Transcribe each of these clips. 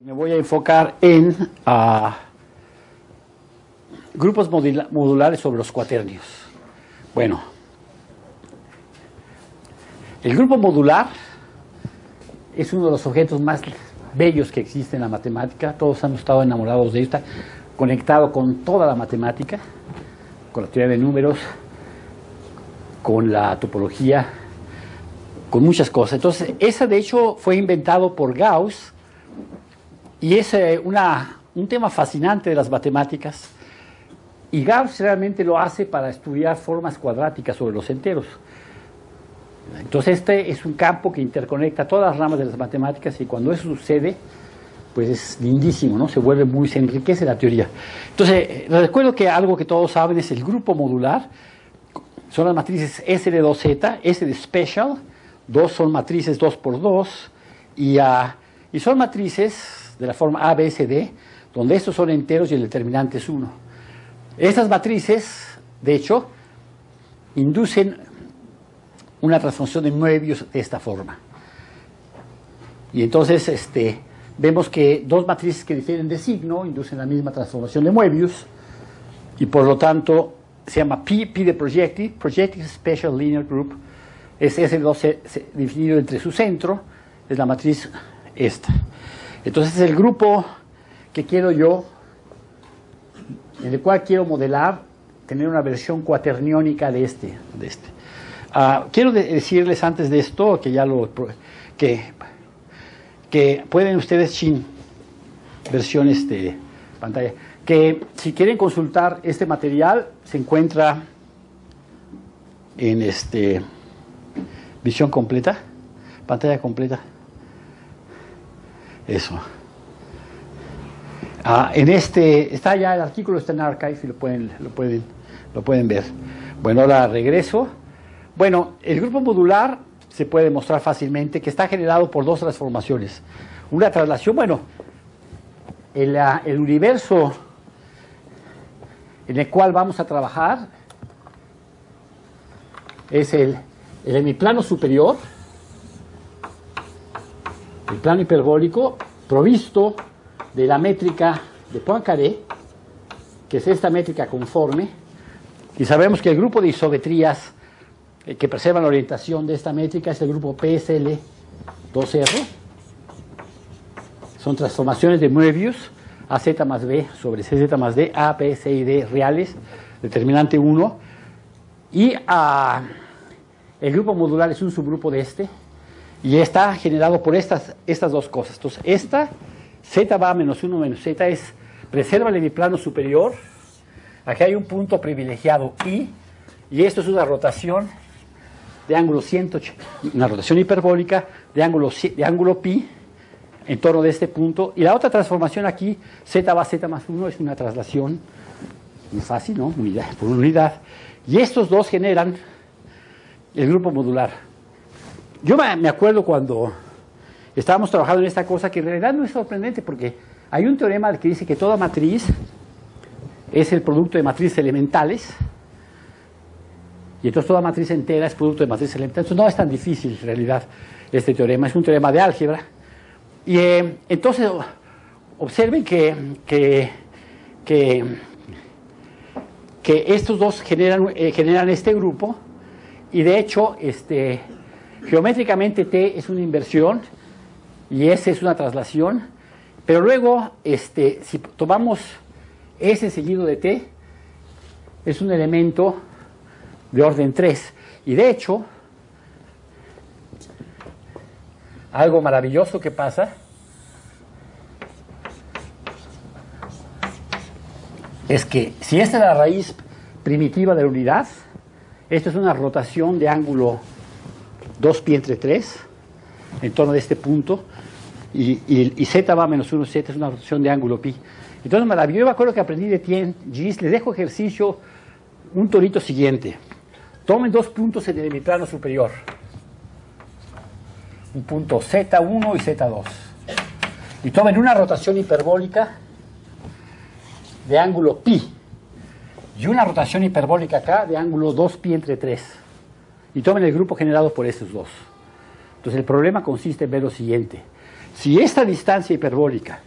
Me voy a enfocar en ah, grupos modula- modulares sobre los cuaternios. Bueno, el grupo modular es uno de los objetos más bellos que existe en la matemática. Todos hemos estado enamorados de él. Conectado con toda la matemática, con la teoría de números, con la topología, con muchas cosas. Entonces, ese de hecho fue inventado por Gauss y es eh, una, un tema fascinante de las matemáticas. Y Gauss realmente lo hace para estudiar formas cuadráticas sobre los enteros. Entonces este es un campo que interconecta todas las ramas de las matemáticas y cuando eso sucede, pues es lindísimo, ¿no? Se vuelve muy, se enriquece la teoría. Entonces, eh, les recuerdo que algo que todos saben es el grupo modular. Son las matrices S de 2Z, S de special, dos son matrices 2 por 2 y, ah, y son matrices de la forma A, donde estos son enteros y el determinante es 1. Estas matrices, de hecho, inducen una transformación de Möbius de esta forma. Y entonces este, vemos que dos matrices que difieren de signo inducen la misma transformación de Möbius y por lo tanto se llama P, P de projective, projective special linear group, es S2 definido entre su centro, es la matriz esta. Entonces es el grupo que quiero yo, en el cual quiero modelar, tener una versión cuaterniónica de este. De este. Ah, quiero de- decirles antes de esto, que ya lo que, que pueden ustedes sin versión este, pantalla, que si quieren consultar este material se encuentra en este visión completa, pantalla completa. Eso. Ah, en este, está ya el artículo, está en Archive y lo pueden, lo pueden, lo pueden ver. Bueno, ahora regreso. Bueno, el grupo modular se puede demostrar fácilmente que está generado por dos transformaciones. Una traslación, bueno, el, ah, el universo en el cual vamos a trabajar es el, el hemiplano superior, el plano hiperbólico provisto de la métrica de Poincaré, que es esta métrica conforme, y sabemos que el grupo de isometrías eh, que preservan la orientación de esta métrica es el grupo PSL2R. Son transformaciones de Möbius AZ más B sobre CZ más D, A, B, C y D reales, determinante 1, y ah, el grupo modular es un subgrupo de este, y está generado por estas, estas dos cosas. Entonces, esta, z va menos 1 menos z, es, preserva el hemiplano superior. Aquí hay un punto privilegiado i, y esto es una rotación de ángulo 180, una rotación hiperbólica de ángulo, de ángulo pi en torno de este punto. Y la otra transformación aquí, z va z más 1, es una traslación muy fácil, ¿no? Unidad, por unidad. Y estos dos generan el grupo modular. Yo me acuerdo cuando estábamos trabajando en esta cosa que en realidad no es sorprendente porque hay un teorema que dice que toda matriz es el producto de matrices elementales y entonces toda matriz entera es producto de matrices elementales. Entonces no es tan difícil en realidad este teorema, es un teorema de álgebra. Y eh, entonces observen que, que, que, que estos dos generan, eh, generan este grupo y de hecho este, geométricamente T es una inversión y S es una traslación, pero luego este, si tomamos S seguido de T es un elemento de orden 3 y de hecho algo maravilloso que pasa es que si esta es la raíz primitiva de la unidad, esto es una rotación de ángulo 2 pi entre 3 en torno de este punto y, y- z va a menos 1 z es una rotación de ángulo pi. Entonces maravilloso, yo me acuerdo que aprendí de Tien Gis, les dejo ejercicio un torito siguiente. Tomen dos puntos en el hemiplano superior. Un punto z1 y z2. Y tomen una rotación hiperbólica de ángulo pi y una rotación hiperbólica acá de ángulo 2 pi entre 3 y tomen el grupo generado por esos dos. Entonces el problema consiste en ver lo siguiente. Si esta distancia hiperbólica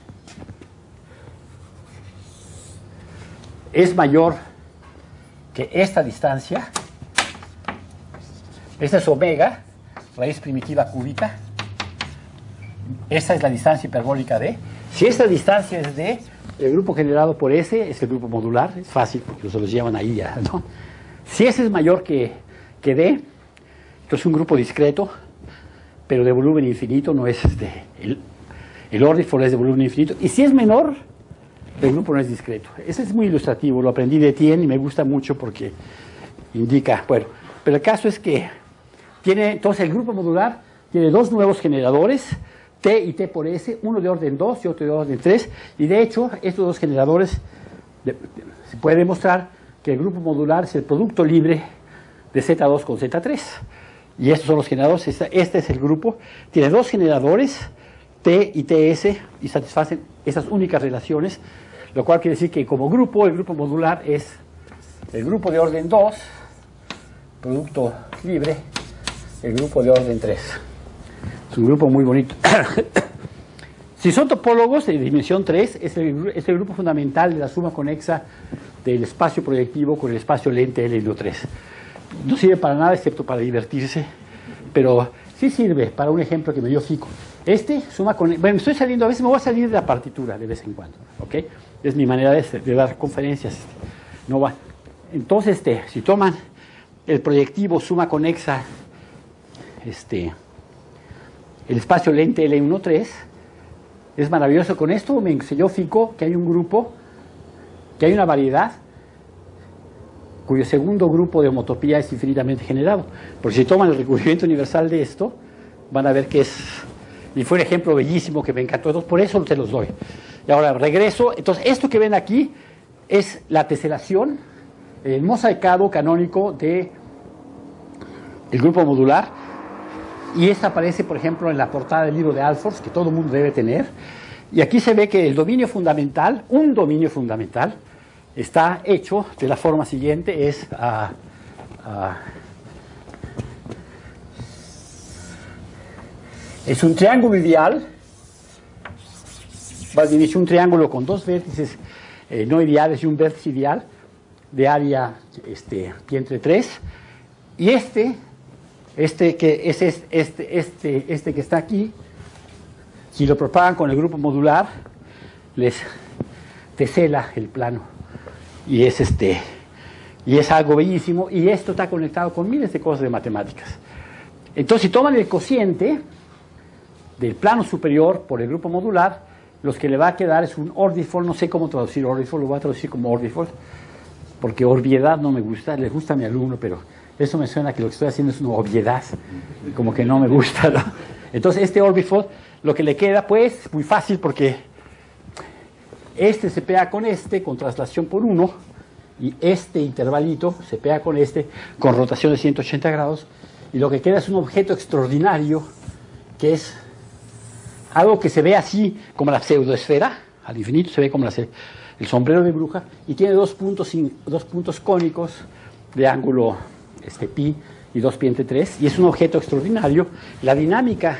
es mayor que esta distancia, esta es omega, raíz primitiva cúbica, esta es la distancia hiperbólica de, si esta distancia es de, el grupo generado por S es el grupo modular, es fácil porque se los llevan ahí ya. Si S es mayor que que D, entonces es un grupo discreto, pero de volumen infinito, no es este, el, el es de volumen infinito. Y si es menor, el grupo no es discreto. Ese es muy ilustrativo, lo aprendí de Tien y me gusta mucho porque indica, bueno, pero el caso es que tiene, entonces el grupo modular tiene dos nuevos generadores, T y T por S, uno de orden 2 y otro de orden 3, y de hecho estos dos generadores se puede demostrar que el grupo modular es el producto libre de Z2 con Z3. Y estos son los generadores, este es el grupo, tiene dos generadores, T y TS, y satisfacen esas únicas relaciones, lo cual quiere decir que como grupo, el grupo modular es el grupo de orden 2, producto libre, el grupo de orden 3. Es un grupo muy bonito. si son topólogos de dimensión 3, es el, es el, grupo fundamental de la suma conexa del espacio proyectivo con el espacio lente L3. No sirve para nada excepto para divertirse, pero sí sirve para un ejemplo que me dio Fico. Este suma con... Bueno, estoy saliendo, a veces me voy a salir de la partitura de vez en cuando, ¿ok? Es mi manera de, de dar conferencias. No va. Entonces, este, si toman el proyectivo suma conexa, este, el espacio lente L13, es maravilloso. Con esto me enseñó Fico que hay un grupo, que hay una variedad cuyo segundo grupo de homotopía es infinitamente generado. Porque si toman el recubrimiento universal de esto, van a ver que es... Y fue un ejemplo bellísimo que me encantó, entonces por eso te los doy. Y ahora regreso, entonces esto que ven aquí es la teselación, el mosaicado canónico de el grupo modular, y esta aparece, por ejemplo, en la portada del libro de Alfors, que todo el mundo debe tener, y aquí se ve que el dominio fundamental, un dominio fundamental, está hecho de la forma siguiente, es es un triángulo ideal, va a un triángulo con dos vértices eh, no ideales y un vértice ideal de área este, pi entre 3 y este este que es este, este, este que está aquí si lo propagan con el grupo modular les tesela el plano y es este y es algo bellísimo y esto está conectado con miles de cosas de matemáticas. Entonces, si toman el cociente del plano superior por el grupo modular, los que le va a quedar es un ordifold, no sé cómo traducir ordifold, lo voy a traducir como ordifold, porque obviedad no me gusta, le gusta a mi alumno, pero eso me suena que lo que estoy haciendo es una obviedad, como que no me gusta. Entonces, este orbifold, lo que le queda, pues, muy fácil porque este se pega con este, con traslación por 1, y este intervalito se pega con este, con rotación de 180 grados, y lo que queda es un objeto extraordinario, que es algo que se ve así como la pseudoesfera, al infinito se ve como la, el sombrero de bruja, y tiene dos puntos, dos puntos cónicos de ángulo este, pi y 2 pi entre 3, y es un objeto extraordinario. La dinámica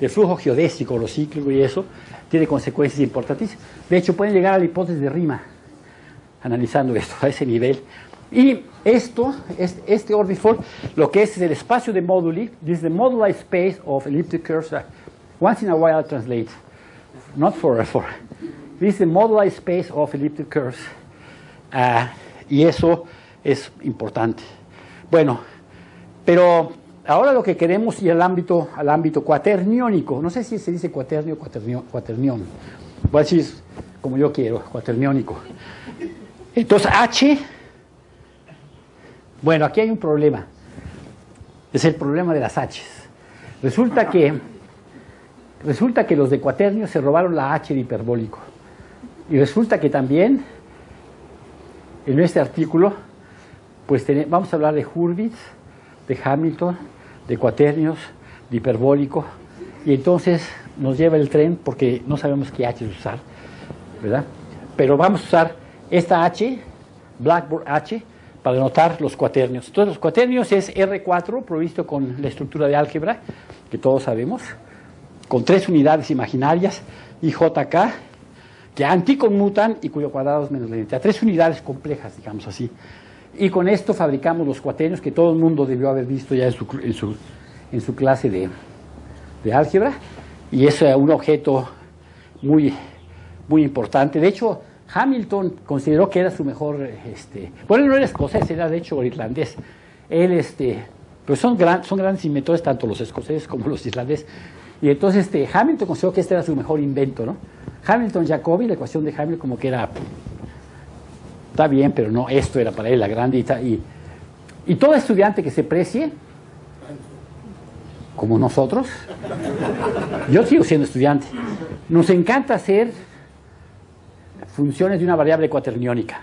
del flujo geodésico, los ciclos y eso, tiene consecuencias importantísimas. De hecho, pueden llegar a la hipótesis de rima, analizando esto a ese nivel. Y esto, este, este orbifold, lo que es el espacio de móduli, this is the moduli space of elliptic curves. Once in a while I translate, not for, for this is the moduli space of elliptic curves. Uh, y eso es importante. Bueno, pero ahora lo que queremos ir al ámbito, al ámbito cuaterniónico. No sé si se dice cuaternio o cuaternión. Voy a decir como yo quiero, cuaterniónico. Entonces, H, bueno, aquí hay un problema. Es el problema de las H. Resulta que, resulta que los de cuaternio se robaron la H de hiperbólico. Y resulta que también, en este artículo, pues vamos a hablar de Hurwitz, de Hamilton, de cuaternios, de hiperbólico, y entonces nos lleva el tren porque no sabemos qué H usar, ¿verdad? Pero vamos a usar esta H, Blackboard H, para denotar los cuaternios. Entonces los cuaternios es R4 provisto con la estructura de álgebra, que todos sabemos, con tres unidades imaginarias, y JK, que anticonmutan y cuyo cuadrado es menos la identidad. Tres unidades complejas, digamos así. Y con esto fabricamos los cuaternios que todo el mundo debió haber visto ya en su, clase de, álgebra. Y es eh, un objeto muy, muy importante. De hecho, Hamilton consideró que era su mejor, este, bueno, no era escocés, era de hecho irlandés. Él, este, pero son, son grandes inventores, tanto los escoceses como los irlandeses. Y entonces este, Hamilton consideró que este era su mejor invento, ¿no? Hamilton Jacobi, la ecuación de Hamilton como que era, está bien, pero no, esto era para él la grande y, y, todo estudiante que se precie, como nosotros, yo sigo siendo estudiante, nos encanta hacer funciones de una variable cuaterniónica.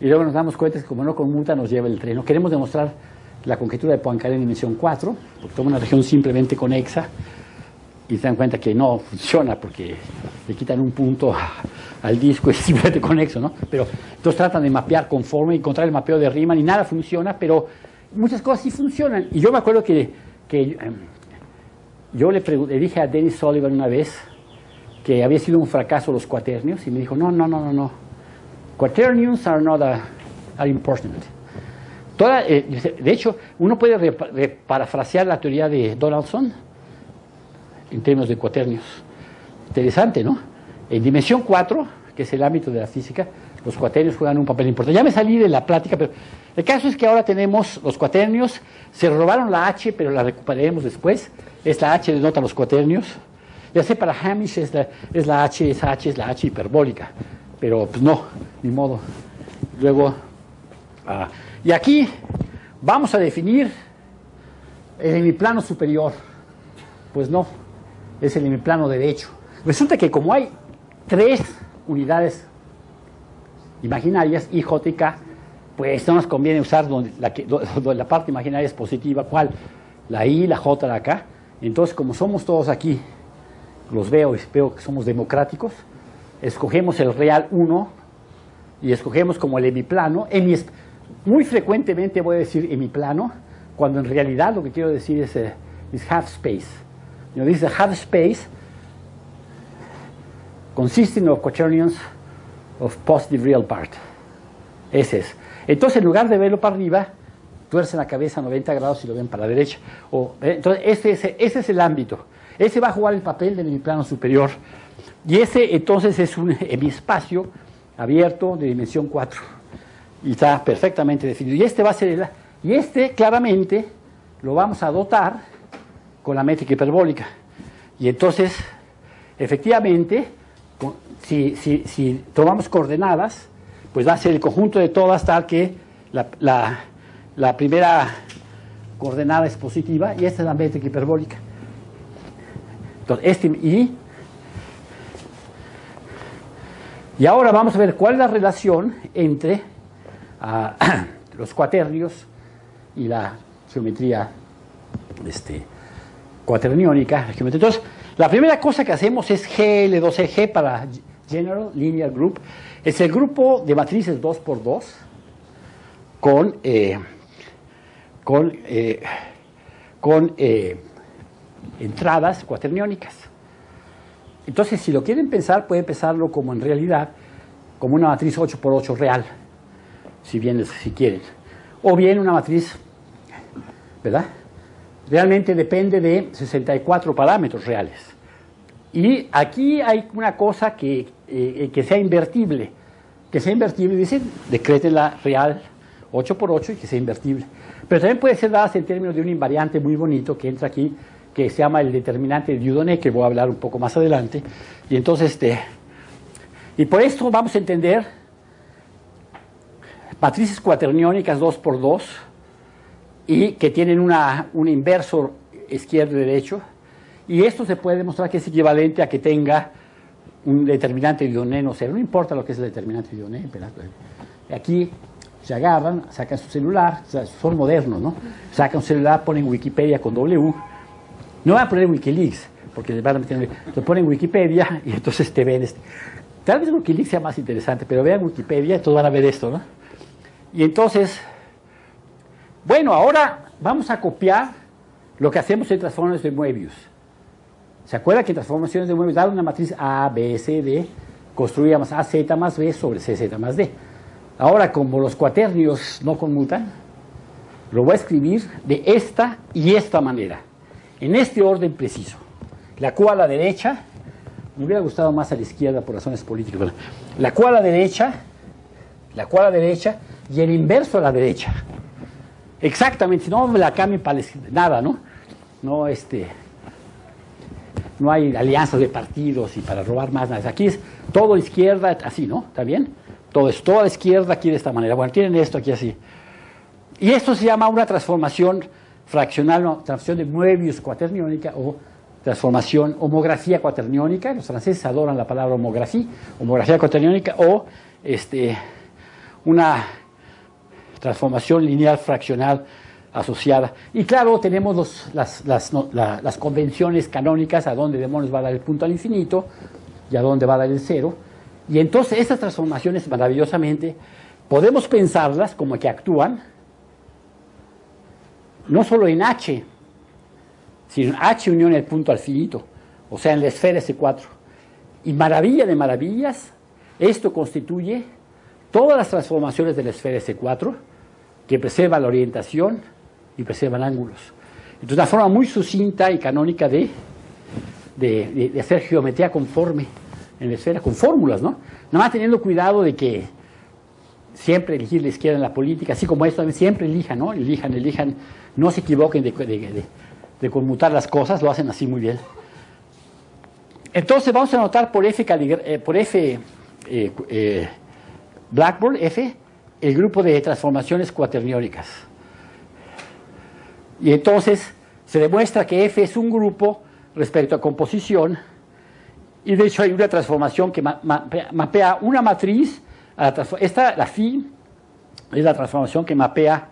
Y luego nos damos cuenta que como no conmuta nos lleva el tren. No queremos demostrar la conjetura de Poincaré en dimensión 4, porque toma una región simplemente conexa, y se dan cuenta que no funciona porque le quitan un punto al disco y simplemente conexo, ¿no? Pero entonces tratan de mapear conforme, encontrar el mapeo de Riemann y nada funciona, pero muchas cosas sí funcionan. Y yo me acuerdo que, que em, yo le, le dije a Dennis Sullivan una vez que había sido un fracaso los cuaternios y me dijo, no, no, no, no, no. Quaternions are not a, are important. Eh, de hecho, uno puede parafrasear la teoría de Donaldson en términos de cuaternios. Interesante, ¿no? En dimensión 4, que es el ámbito de la física, los cuaternios juegan un papel importante. Ya me salí de la plática, pero el caso es que ahora tenemos los cuaternios, se robaron la H, pero la recuperaremos después. Esta H denota los cuaternios. Ya sé, para Hamish es la, es la H, esa H es la H hiperbólica, pero pues no, ni modo. Luego, ah, y aquí vamos a definir el hemiplano superior. Pues no, es el hemiplano derecho. Resulta que como hay tres unidades imaginarias, I, J y K, pues no nos conviene usar donde la, donde la parte imaginaria es positiva, ¿cuál? La I, la J, la K. Entonces, como somos todos aquí, los veo y veo que somos democráticos, escogemos el real 1 y escogemos como el hemiplano. muy frecuentemente voy a decir hemiplano, cuando en realidad lo que quiero decir es, eh, half space. You know, this half space consisting of quaternions of positive real part. Ese es. Entonces, en lugar de verlo para arriba, tuercen la cabeza a 90 grados y lo ven para la derecha. O, eh, entonces, ese, ese, ese, es el ámbito. Ese va a jugar el papel del hemiplano superior. Y ese, entonces, es un hemispacio abierto de dimensión 4. Y está perfectamente definido. Y este va a ser el, Y este, claramente, lo vamos a dotar con la métrica hiperbólica. Y entonces, efectivamente, si, si, si tomamos coordenadas, pues va a ser el conjunto de todas tal que la, la, primera coordenada es positiva y esta es la métrica hiperbólica. Entonces, este y y ahora vamos a ver cuál es la relación entre uh, los cuaternios y la geometría este, cuaterniónica. Entonces, la primera cosa que hacemos es GL2G para General Linear Group. Es el grupo de matrices 2x2 con, eh, con, eh, con eh, entradas cuaterniónicas. Entonces, si lo quieren pensar, pueden pensarlo como en realidad, como una matriz 8x8 real, si bien si quieren. O bien una matriz, ¿verdad? Realmente depende de 64 parámetros reales. Y aquí hay una cosa que, eh, que sea invertible. Que sea invertible, dicen, la real 8x8 y que sea invertible. Pero también puede ser dada en términos de un invariante muy bonito que entra aquí, que se llama el determinante de Dieudonné, que voy a hablar un poco más adelante. Y entonces, este, y por esto vamos a entender matrices cuaterniónicas 2 por 2 y que tienen una, un inverso izquierdo y esto se puede demostrar que es equivalente a que tenga un determinante de Dieudonné no. No importa lo que es el determinante de Dieudonné. Aquí se agarran, sacan su celular, son modernos, ¿no? Sacan su celular, ponen Wikipedia con W no van a poner Wikileaks, porque les van a meter, lo ponen Wikipedia y entonces te ven. Este. Tal vez Wikileaks sea más interesante, pero vean Wikipedia todos van a ver esto, ¿no? Y entonces, bueno, ahora vamos a copiar lo que hacemos en transformaciones de Moebius. ¿Se acuerda que transformaciones de Moebius dan una matriz A, B, C, D construíamos AZ más B sobre CZ más D. Ahora, como los cuaternios no conmutan, lo voy a escribir de esta y esta manera, en este orden preciso. La Q a la derecha, me hubiera gustado más a la izquierda por razones políticas, la Q a la derecha, la Q a la derecha y el inverso a la derecha. Exactamente, si no la cambien para nada, ¿no? No, este, no hay alianzas de partidos y para robar más nada. Aquí es todo izquierda, así, ¿no? ¿Está bien? Todo es toda la izquierda aquí de esta manera. Bueno, tienen esto aquí así. Y esto se llama una transformación fraccional, no, transformación de Möbius cuaterniónica o transformación, homografía cuaterniónica. Los franceses adoran la palabra homografía, homografía cuaterniónica o este, una transformación lineal fraccional asociada. Y claro, tenemos las, las, convenciones canónicas a dónde demonios va a dar el punto al infinito y a dónde va a dar el cero. Y entonces estas transformaciones maravillosamente podemos pensarlas como que actúan no solo en H, sino en H unión el punto al finito, o sea, en la esfera S4. Y maravilla de maravillas, esto constituye todas las transformaciones de la esfera S4 que preservan la orientación y preservan ángulos. Entonces, una forma muy sucinta y canónica de, de, hacer geometría conforme en la esfera, con fórmulas, ¿no? Nada más teniendo cuidado de que siempre elegir la izquierda en la política, así como esto, siempre elijan, ¿no? Elijan, elijan, no se equivoquen de, conmutar las cosas, lo hacen así muy bien. Entonces vamos a anotar por F, eh, eh, eh, Blackboard, F, el grupo de transformaciones cuaterniónicas. Y entonces se demuestra que F es un grupo respecto a composición y de hecho hay una transformación que mapea una matriz, a la esta, la phi, es la transformación que mapea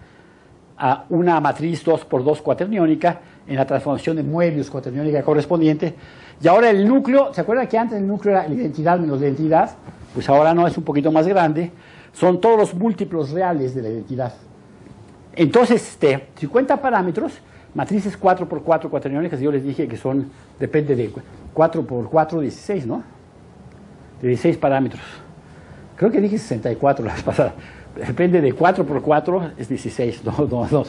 a una matriz 2 por 2 cuaterniónica en la transformación de Möbius cuaterniónica correspondiente. Y ahora el núcleo, ¿se acuerdan que antes el núcleo era la identidad menos la identidad? Pues ahora no, es un poquito más grande. Son todos los múltiplos reales de la identidad. Entonces, este, 50 parámetros, matrices 4 por 4 cuaterniónicas, yo les dije que son, depende de 4 por 4, 16, ¿no? De 16 parámetros. Creo que dije 64 la vez pasada. Depende de 4 por 4, es 16, no, no, no,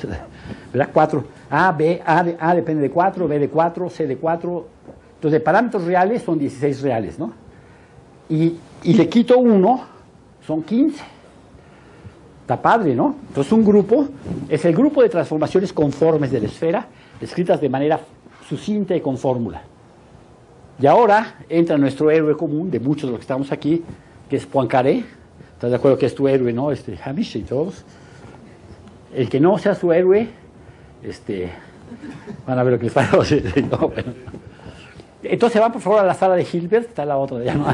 ¿verdad? 4. A, B, A, A depende de 4, B de 4, C de 4. Entonces, parámetros reales son 16 reales, ¿no? Y, y le quito 1, son 15. Está padre, ¿no? Entonces un grupo es el grupo de transformaciones conformes de la esfera, escritas de manera sucinta y con fórmula. Y ahora entra nuestro héroe común de muchos de los que estamos aquí, que es Poincaré. ¿Estás de acuerdo que es tu héroe, no? Este, Hamish y todos. El que no sea su héroe, este, van a ver lo que les pasa. no, bueno. Entonces van por favor a la sala de Hilbert, está la otra. No.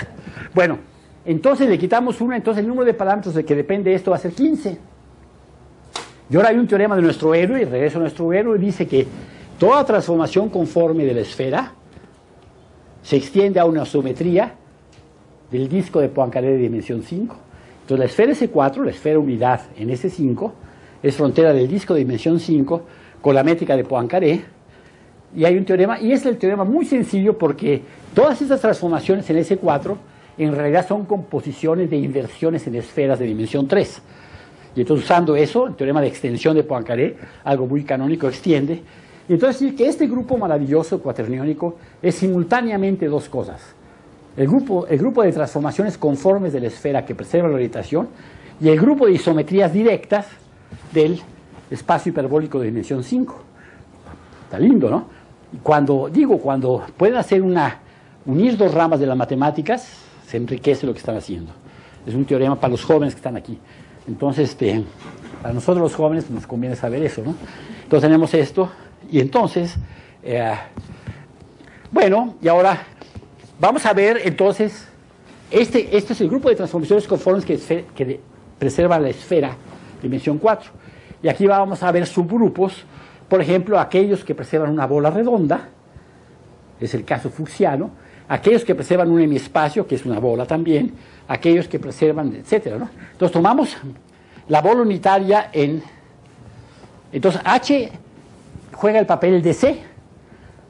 bueno, entonces le quitamos una, entonces el número de parámetros de que depende esto va a ser 15. Y ahora hay un teorema de nuestro héroe, y regreso a nuestro héroe, dice que toda transformación conforme de la esfera se extiende a una geometría del disco de Poincaré de dimensión 5. Entonces la esfera S4, la esfera unidad en S5, es frontera del disco de dimensión 5 con la métrica de Poincaré. Y hay un teorema, y es el teorema muy sencillo porque todas estas transformaciones en S4 en realidad son composiciones de inversiones en esferas de dimensión 3. Y entonces usando eso, el teorema de extensión de Poincaré, algo muy canónico, extiende. Y entonces decir que este grupo maravilloso cuaterniónico es simultáneamente dos cosas. El grupo, el grupo de transformaciones conformes de la esfera que preserva la orientación y el grupo de isometrías directas del espacio hiperbólico de dimensión 5. Está lindo, ¿no? Cuando digo, cuando pueden hacer una, unir dos ramas de las matemáticas, se enriquece lo que están haciendo. Es un teorema para los jóvenes que están aquí. Entonces, este, para nosotros los jóvenes nos conviene saber eso, ¿no? Entonces tenemos esto, y entonces, eh, bueno, y ahora vamos a ver entonces, este, este es el grupo de transformaciones conformes que, que preserva la esfera, dimensión 4. Y aquí vamos a ver subgrupos, por ejemplo, aquellos que preservan una bola redonda, es el caso fucsiano, aquellos que preservan un hemiespacio, que es una bola también, aquellos que preservan, etcétera, ¿no? Entonces tomamos la bola unitaria en... Entonces H juega el papel de C,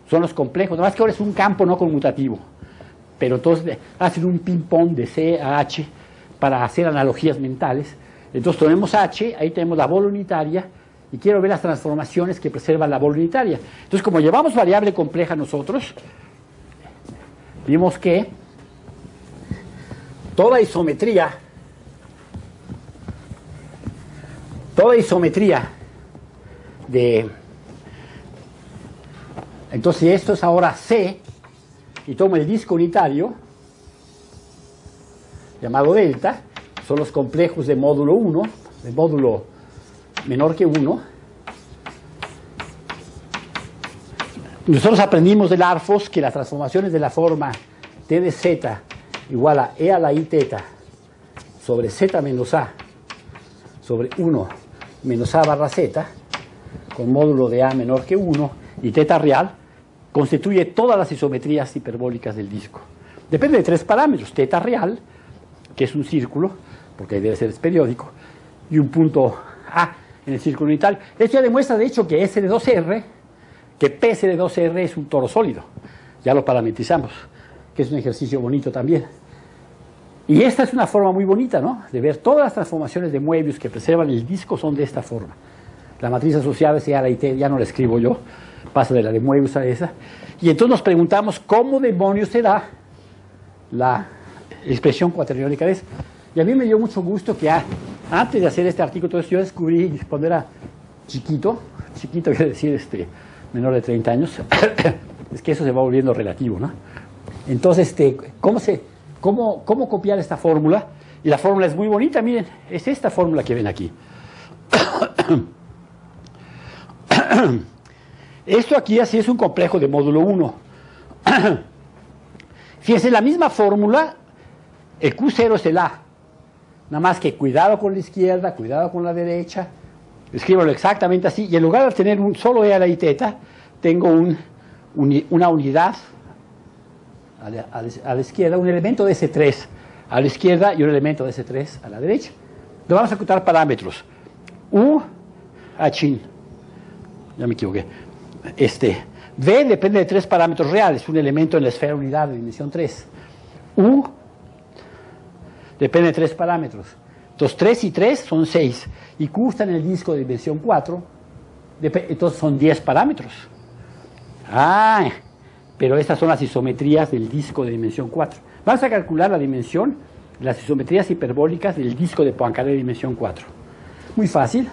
son los complejos, nada más que ahora es un campo no conmutativo. pero entonces hacen un ping-pong de C a H para hacer analogías mentales. Entonces tenemos H, ahí tenemos la bola unitaria, y quiero ver las transformaciones que preservan la bola unitaria. Entonces, como llevamos variable compleja nosotros, vimos que toda isometría, toda isometría de... Entonces, esto es ahora C, y tomo el disco unitario, llamado delta, son los complejos de módulo 1, de módulo menor que 1. Nosotros aprendimos del ARFOS que las transformaciones de la forma t de z igual a e a la i teta sobre z menos a sobre 1 menos a barra z con módulo de a menor que 1 y teta real constituye todas las isometrías hiperbólicas del disco. Depende de tres parámetros, teta real, que es un círculo, porque debe ser periódico, y un punto A en el círculo unitario. Esto ya demuestra, de hecho, que S de 2R, que PS de 2R es un toro sólido. Ya lo parametrizamos, que es un ejercicio bonito también. Y esta es una forma muy bonita, ¿no? De ver todas las transformaciones de Möbius que preservan el disco son de esta forma. La matriz asociada es la IT, ya no la escribo yo, pasa de la de Möbius a esa. Y entonces nos preguntamos cómo demonios se da la expresión cuaterniónica de esa. Y a mí me dio mucho gusto que antes de hacer este artículo, yo descubrí cuando era chiquito, chiquito quiere decir este, menor de 30 años, es que eso se va volviendo relativo, ¿no? Entonces, este, ¿cómo, se, cómo, ¿cómo copiar esta fórmula? Y la fórmula es muy bonita, miren, es esta fórmula que ven aquí. Esto aquí así es un complejo de módulo 1. Fíjense, la misma fórmula, el Q0 es el A. Nada más que cuidado con la izquierda, cuidado con la derecha. Escríbalo exactamente así. Y en lugar de tener un solo E a la I teta, tengo un, una unidad a la, izquierda, un elemento de S3 a la izquierda y un elemento de S3 a la derecha. Le vamos a ocultar parámetros. U, chin. Ya me equivoqué. Este, V depende de tres parámetros reales, un elemento en la esfera unidad de dimensión 3. U Depende de tres parámetros. Entonces 3 y 3 son 6. Y Q en el disco de dimensión 4. Entonces son 10 parámetros. Ah, pero estas son las isometrías del disco de dimensión 4. Vamos a calcular la dimensión, las isometrías hiperbólicas del disco de Poincaré de dimensión 4. Muy fácil.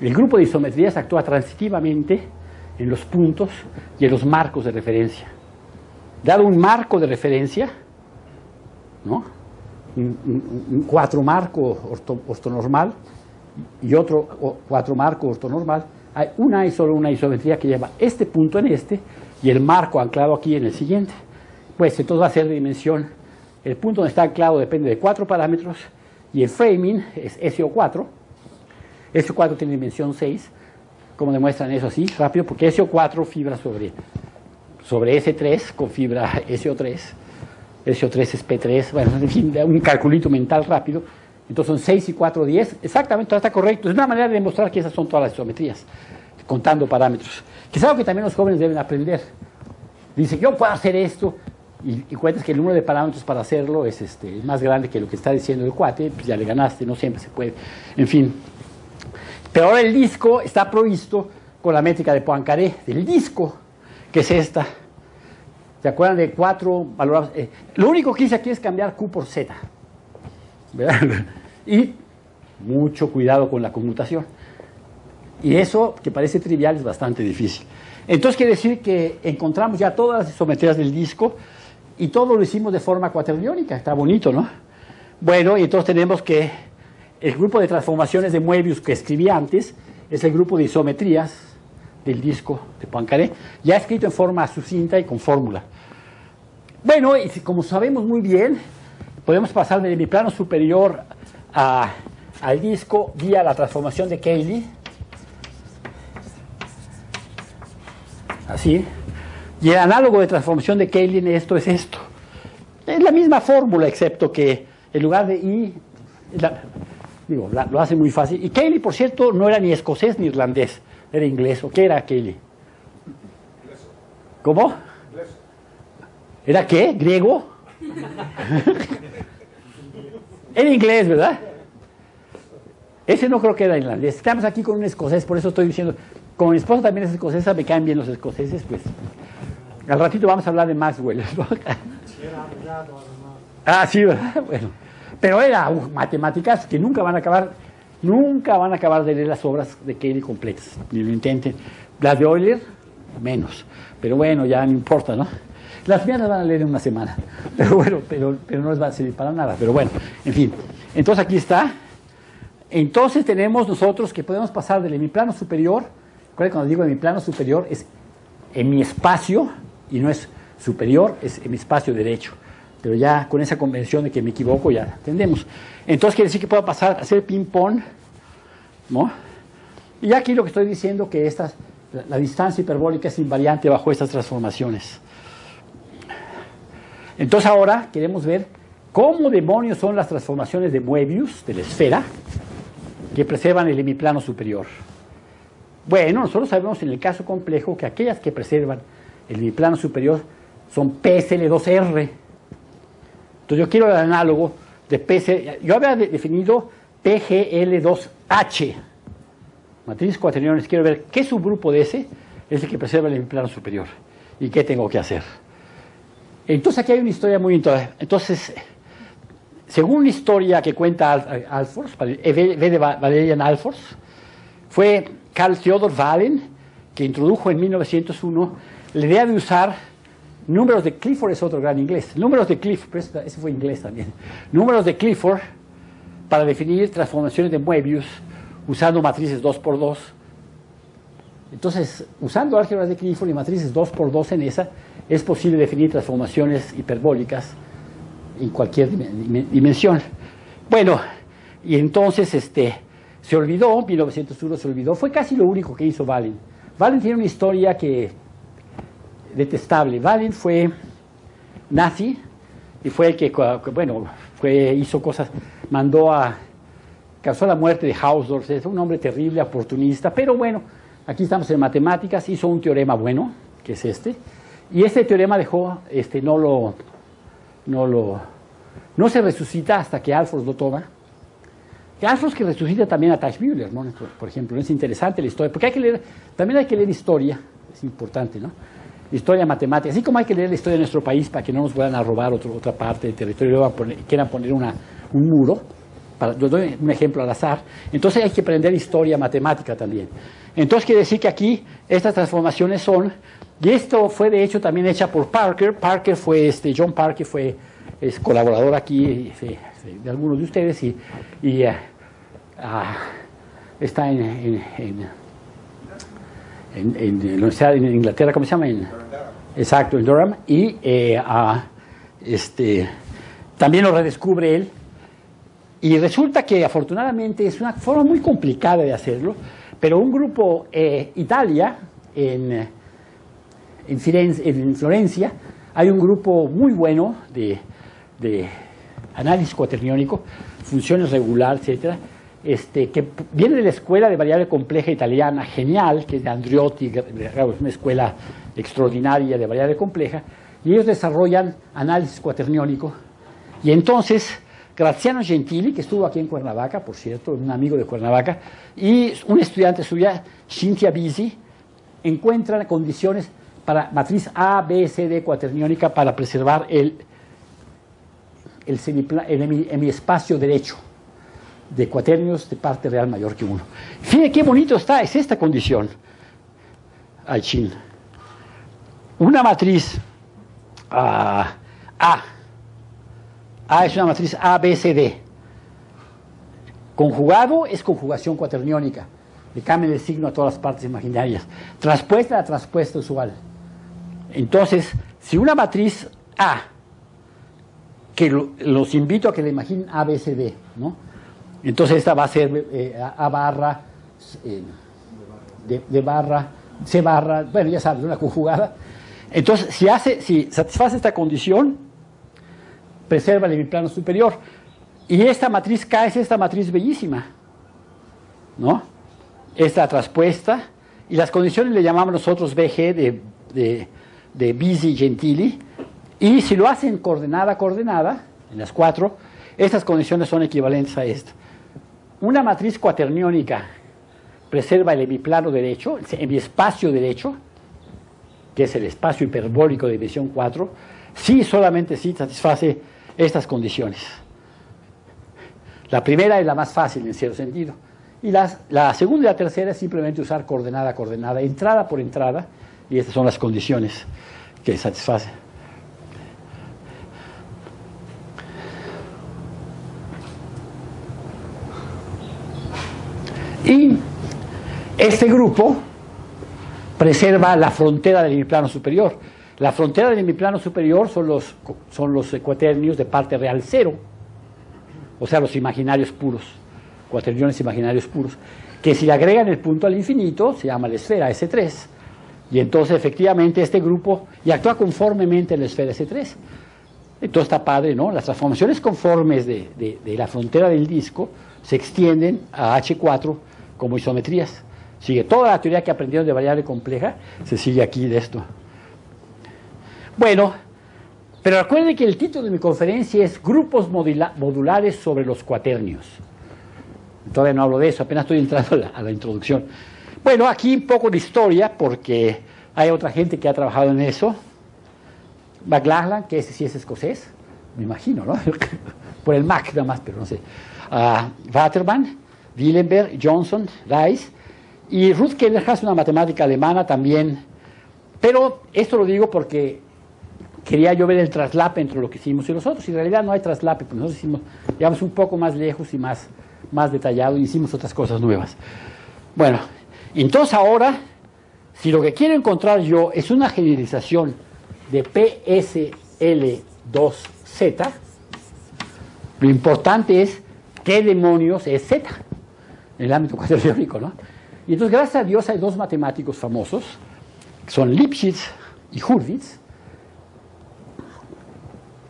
El grupo de isometrías actúa transitivamente en los puntos y en los marcos de referencia. Dado un marco de referencia, ¿no? Cuatro marco ortonormal y otro cuatro marco ortonormal, hay una y solo una isometría que lleva este punto en este y el marco anclado aquí en el siguiente. Pues entonces va a ser de dimensión, el punto donde está anclado depende de cuatro parámetros y el framing es SO4. SO4 tiene dimensión 6. como demuestran eso así? Rápido, porque SO4 fibra sobre, sobre S3 con fibra SO3 SO3 es P3, bueno, en fin, un calculito mental rápido. Entonces son 6 y 4, 10. Exactamente, todo está correcto. Es una manera de demostrar que esas son todas las geometrías, contando parámetros. Que es algo que también los jóvenes deben aprender. Dice, yo puedo hacer esto, y, y cuentas que el número de parámetros para hacerlo es este, más grande que lo que está diciendo el cuate, pues ya le ganaste, no siempre se puede. En fin. Pero ahora el disco está provisto con la métrica de Poincaré del disco, que es esta. ¿Se acuerdan de cuatro valorados? Eh, lo único que hice aquí es cambiar Q por Z. Y mucho cuidado con la conmutación. Y eso, que parece trivial, es bastante difícil. Entonces quiere decir que encontramos ya todas las isometrías del disco y todo lo hicimos de forma cuaterniónica. Está bonito, ¿no? Bueno, y entonces tenemos que el grupo de transformaciones de Möbius que escribí antes es el grupo de isometrías del disco de Poincaré, ya escrito en forma sucinta y con fórmula. Bueno, y como sabemos muy bien, podemos pasar del mi plano superior al disco vía la transformación de Cayley. Así. Y el análogo de transformación de Cayley en esto es esto. Es la misma fórmula, excepto que en lugar de I, digo, lo hace muy fácil. Y Cayley, por cierto, no era ni escocés ni irlandés, era inglés. ¿O qué era Cayley? ¿Cómo? ¿Era qué? ¿Griego? en inglés, ¿verdad? Ese no creo que era irlandés. Estamos aquí con un escocés, por eso estoy diciendo, como mi esposa también es escocesa, me caen bien los escoceses, pues al ratito vamos a hablar de Maxwell. ah, sí, ¿verdad? Bueno, pero era matemáticas que nunca van a acabar, nunca van a acabar de leer las obras de Cayley completas, ni lo intenten. Las de Euler, menos. Pero bueno, ya no importa, ¿no? Las mías las van a leer en una semana. Pero bueno, pero, no les va a servir para nada. Pero bueno, en fin. Entonces aquí está. Entonces tenemos nosotros que podemos pasar del hemiplano superior, cuando digo hemiplano superior es en mi espacio y no es superior, es en mi espacio derecho. Pero ya con esa convención de que me equivoco ya entendemos. Entonces quiere decir que puedo pasar a hacer ping-pong, ¿no? Y aquí lo que estoy diciendo que esta, la, la distancia hiperbólica es invariante bajo estas transformaciones. Entonces ahora queremos ver cómo demonios son las transformaciones de Moebius, de la esfera, que preservan el hemiplano superior. Bueno, nosotros sabemos en el caso complejo que aquellas que preservan el hemiplano superior son PSL2R. Entonces yo quiero el análogo de PSL. Yo había definido PGL2H, matriz cuaterniones. Quiero ver qué subgrupo de ese es el que preserva el hemiplano superior y qué tengo que hacer. Entonces aquí hay una historia muy interesante. Entonces, según la historia que cuenta Alfors, V de Valerian Alfors, fue Carl Theodor Wallen que introdujo en 1901 la idea de usar números de Clifford, es otro gran inglés, números de Clifford, ese fue inglés también, números de Clifford para definir transformaciones de Moebius usando matrices 2x2. Entonces, usando álgebras de Clifford y matrices 2x2 en esa, es posible definir transformaciones hiperbólicas en cualquier dimensión. Bueno, y entonces este, se olvidó, 1901 se olvidó, fue casi lo único que hizo Valen. Valen tiene una historia que detestable. Valen fue nazi y fue el que, bueno, fue, hizo cosas, mandó a, causó la muerte de Hausdorff, es un hombre terrible, oportunista, pero bueno, aquí estamos en matemáticas, hizo un teorema bueno, que es este, y este teorema dejó, este, no lo, no lo, no se resucita hasta que Alford lo toma. Alford que resucita también a Teichmüller, ¿no? por ejemplo, es interesante la historia, porque hay que leer, también hay que leer historia, es importante, ¿no? Historia matemática, así como hay que leer la historia de nuestro país para que no nos vayan a robar otra parte del territorio y quieran poner un muro, para, yo doy un ejemplo al azar, entonces hay que aprender historia matemática también. Entonces quiere decir que aquí estas transformaciones son y esto fue de hecho también hecha por Parker. Parker fue, este, John Parker fue es colaborador aquí de, algunos de ustedes y, y uh, está en, en, en, en, la Universidad de Inglaterra, ¿cómo se llama? exacto, en Durham. Y eh, uh, este, también lo redescubre él. Y resulta que afortunadamente es una forma muy complicada de hacerlo, pero un grupo, eh, Italia, en en, Florencia hay un grupo muy bueno de, análisis cuaterniónico, funciones regular, etcétera, este, que viene de la escuela de variable compleja italiana, genial, que es de Andriotti, es una escuela extraordinaria de variable compleja, y ellos desarrollan análisis cuaterniónico. Y entonces, Graziano Gentili, que estuvo aquí en Cuernavaca, por cierto, un amigo de Cuernavaca, y un estudiante suya, Cintia Bisi, encuentran condiciones para matriz A, B, C, D cuaterniónica para preservar el, el, el espacio derecho de cuaternios de parte real mayor que 1. Fíjense qué bonito está, es esta condición. Ay, chin. Una matriz A, A es una matriz A, B, C, D. Conjugado es conjugación cuaterniónica. Le cambian el signo a todas las partes imaginarias. Transpuesta a transpuesta usual. Entonces, si una matriz A, que los invito a que la imaginen A, B, C, D, ¿no? Entonces esta va a ser eh, A barra, eh, de, barra, C barra, bueno, ya sabes, una conjugada. Entonces, si, hace, si satisface esta condición, preserva el hemiplano superior. Y esta matriz K es esta matriz bellísima, ¿no? Esta traspuesta, y las condiciones le llamamos nosotros BG de de Bisi Gentili, Y si lo hacen coordenada a coordenada, en las cuatro, estas condiciones son equivalentes a esta. Una matriz cuaterniónica preserva el hemiplano derecho, el hemiespacio derecho, que es el espacio hiperbólico de dimensión 4, si solamente si satisface estas condiciones. La primera es la más fácil en cierto sentido. Y la segunda y la tercera es simplemente usar coordenada a coordenada, entrada por entrada, y estas son las condiciones que satisfacen. Y este grupo preserva la frontera del hemiplano superior. La frontera del hemiplano superior son los, son los cuaternios de parte real cero, o sea, los imaginarios puros, cuaterniones imaginarios puros, que si le agregan el punto al infinito, se llama la esfera S3. Y entonces efectivamente este grupo, y actúa conformemente en la esfera S3. Entonces está padre, ¿no? Las transformaciones conformes de, de la frontera del disco se extienden a H4 como isometrías. Sigue toda la teoría que aprendieron de variable compleja, se sigue aquí de esto. Bueno, pero recuerden que el título de mi conferencia es Grupos modulares sobre los cuaternios. Todavía no hablo de eso, apenas estoy entrando a la, introducción. Bueno, aquí un poco de historia, porque hay otra gente que ha trabajado en eso. McLachlan, que ese sí es escocés, me imagino, ¿no? Por el Mac nada más, pero no sé. Uh, Waterman, Willenberg, Johnson, Rice, y Ruth Keller es una matemática alemana también. Pero esto lo digo porque quería yo ver el traslape entre lo que hicimos y los otros. Y en realidad no hay traslape, porque nosotros hicimos, digamos, un poco más lejos y más, más detallado y hicimos otras cosas nuevas. Bueno, entonces ahora, si lo que quiero encontrar yo es una generalización de PSL2Z, lo importante es qué demonios es Z en el ámbito cuaterniónico, ¿no? Y entonces, gracias a Dios, hay dos matemáticos famosos, que son Lipschitz y Hurwitz,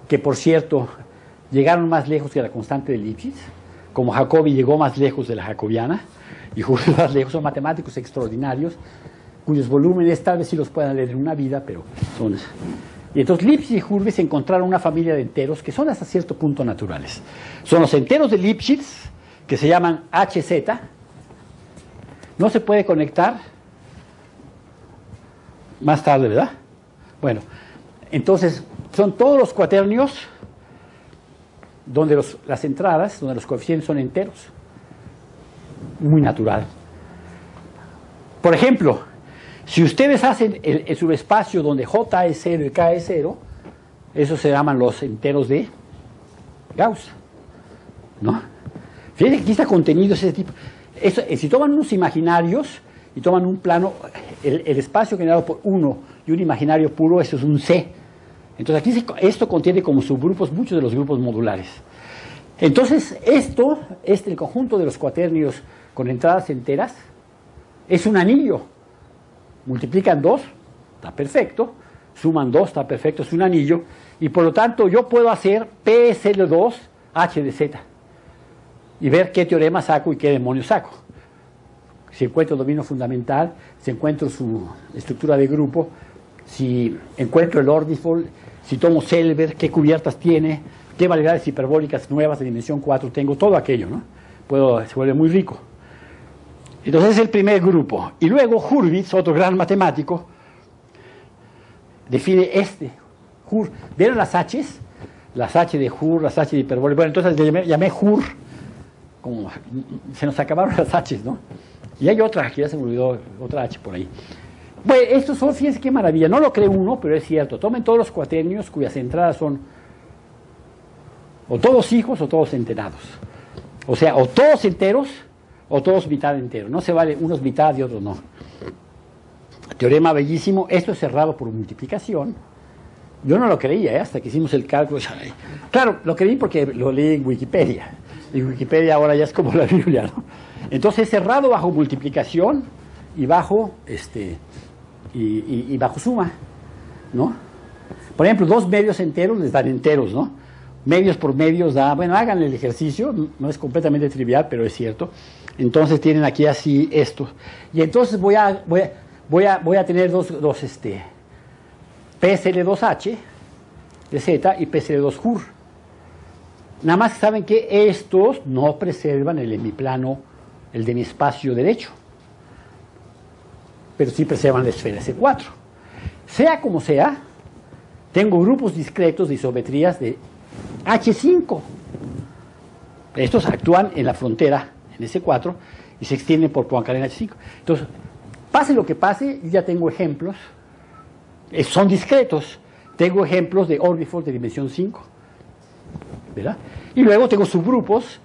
que por cierto llegaron más lejos que la constante de Lipschitz, como Jacobi llegó más lejos de la jacobiana, y más lejos, son matemáticos extraordinarios, cuyos volúmenes tal vez sí los puedan leer en una vida, pero son... Y entonces Lipschitz y Hurwitz encontraron una familia de enteros que son hasta cierto punto naturales. Son los enteros de Lipschitz, que se llaman HZ, no se puede conectar más tarde, ¿verdad? Bueno, entonces son todos los cuaternios donde las entradas, donde los coeficientes son enteros. Muy natural. Por ejemplo, si ustedes hacen el, subespacio donde J es 0 y K es 0, esos se llaman los enteros de Gauss. ¿No? Fíjense que aquí está contenido ese tipo. Eh, si toman unos imaginarios y toman un plano, el, espacio generado por uno y un imaginario puro, eso es un C. Entonces aquí esto contiene como subgrupos muchos de los grupos modulares. Entonces esto, este, el conjunto de los cuaternios con entradas enteras, es un anillo. Multiplican dos, está perfecto. Suman dos, está perfecto, es un anillo. Y por lo tanto yo puedo hacer PSL2 H de Z y ver qué teorema saco y qué demonio saco. Si encuentro dominio fundamental, si encuentro su estructura de grupo, si encuentro el ordifold, si tomo Selber, qué cubiertas tiene, qué variedades hiperbólicas nuevas de dimensión 4 tengo, todo aquello, ¿no? Puedo, se vuelve muy rico. Entonces es el primer grupo. Y luego Hurwitz, otro gran matemático, define este. Hur, ¿Vieron las H's? Las H de Hur, las H de hiperbólica. Bueno, entonces le llamé, llamé Hur se nos acabaron las H, ¿no? Y hay otra, que ya se me olvidó, otra H por ahí. Bueno, estos son, fíjense qué maravilla, no lo cree uno, pero es cierto. Tomen todos los cuaternios cuyas entradas son o todos hijos o todos enterados. O sea, o todos enteros o todos mitad enteros. No se vale unos mitad y otros no. Teorema bellísimo, esto es cerrado por multiplicación. Yo no lo creía ¿eh? hasta que hicimos el cálculo. Claro, lo creí porque lo leí en Wikipedia y Wikipedia ahora ya es como la Biblia, ¿no? Entonces es cerrado bajo multiplicación y bajo este y, bajo suma, ¿no? Por ejemplo, dos medios enteros les dan enteros, ¿no? Medios por medios da, bueno, hagan el ejercicio, no es completamente trivial, pero es cierto. Entonces tienen aquí así esto. Y entonces voy a, voy a, voy a, voy a tener dos, dos este, PSL2H de Z y PC2 HUR. Nada más saben que estos no preservan el hemiplano, el de mi espacio derecho, pero sí preservan la esfera S4. Sea como sea, tengo grupos discretos de isometrías de H5. Estos actúan en la frontera, en S4, y se extienden por Poincaré en H5. Entonces, pase lo que pase, ya tengo ejemplos, eh, son discretos. Tengo ejemplos de Orbifold de dimensión 5. ¿verdad? Y luego tengo subgrupos,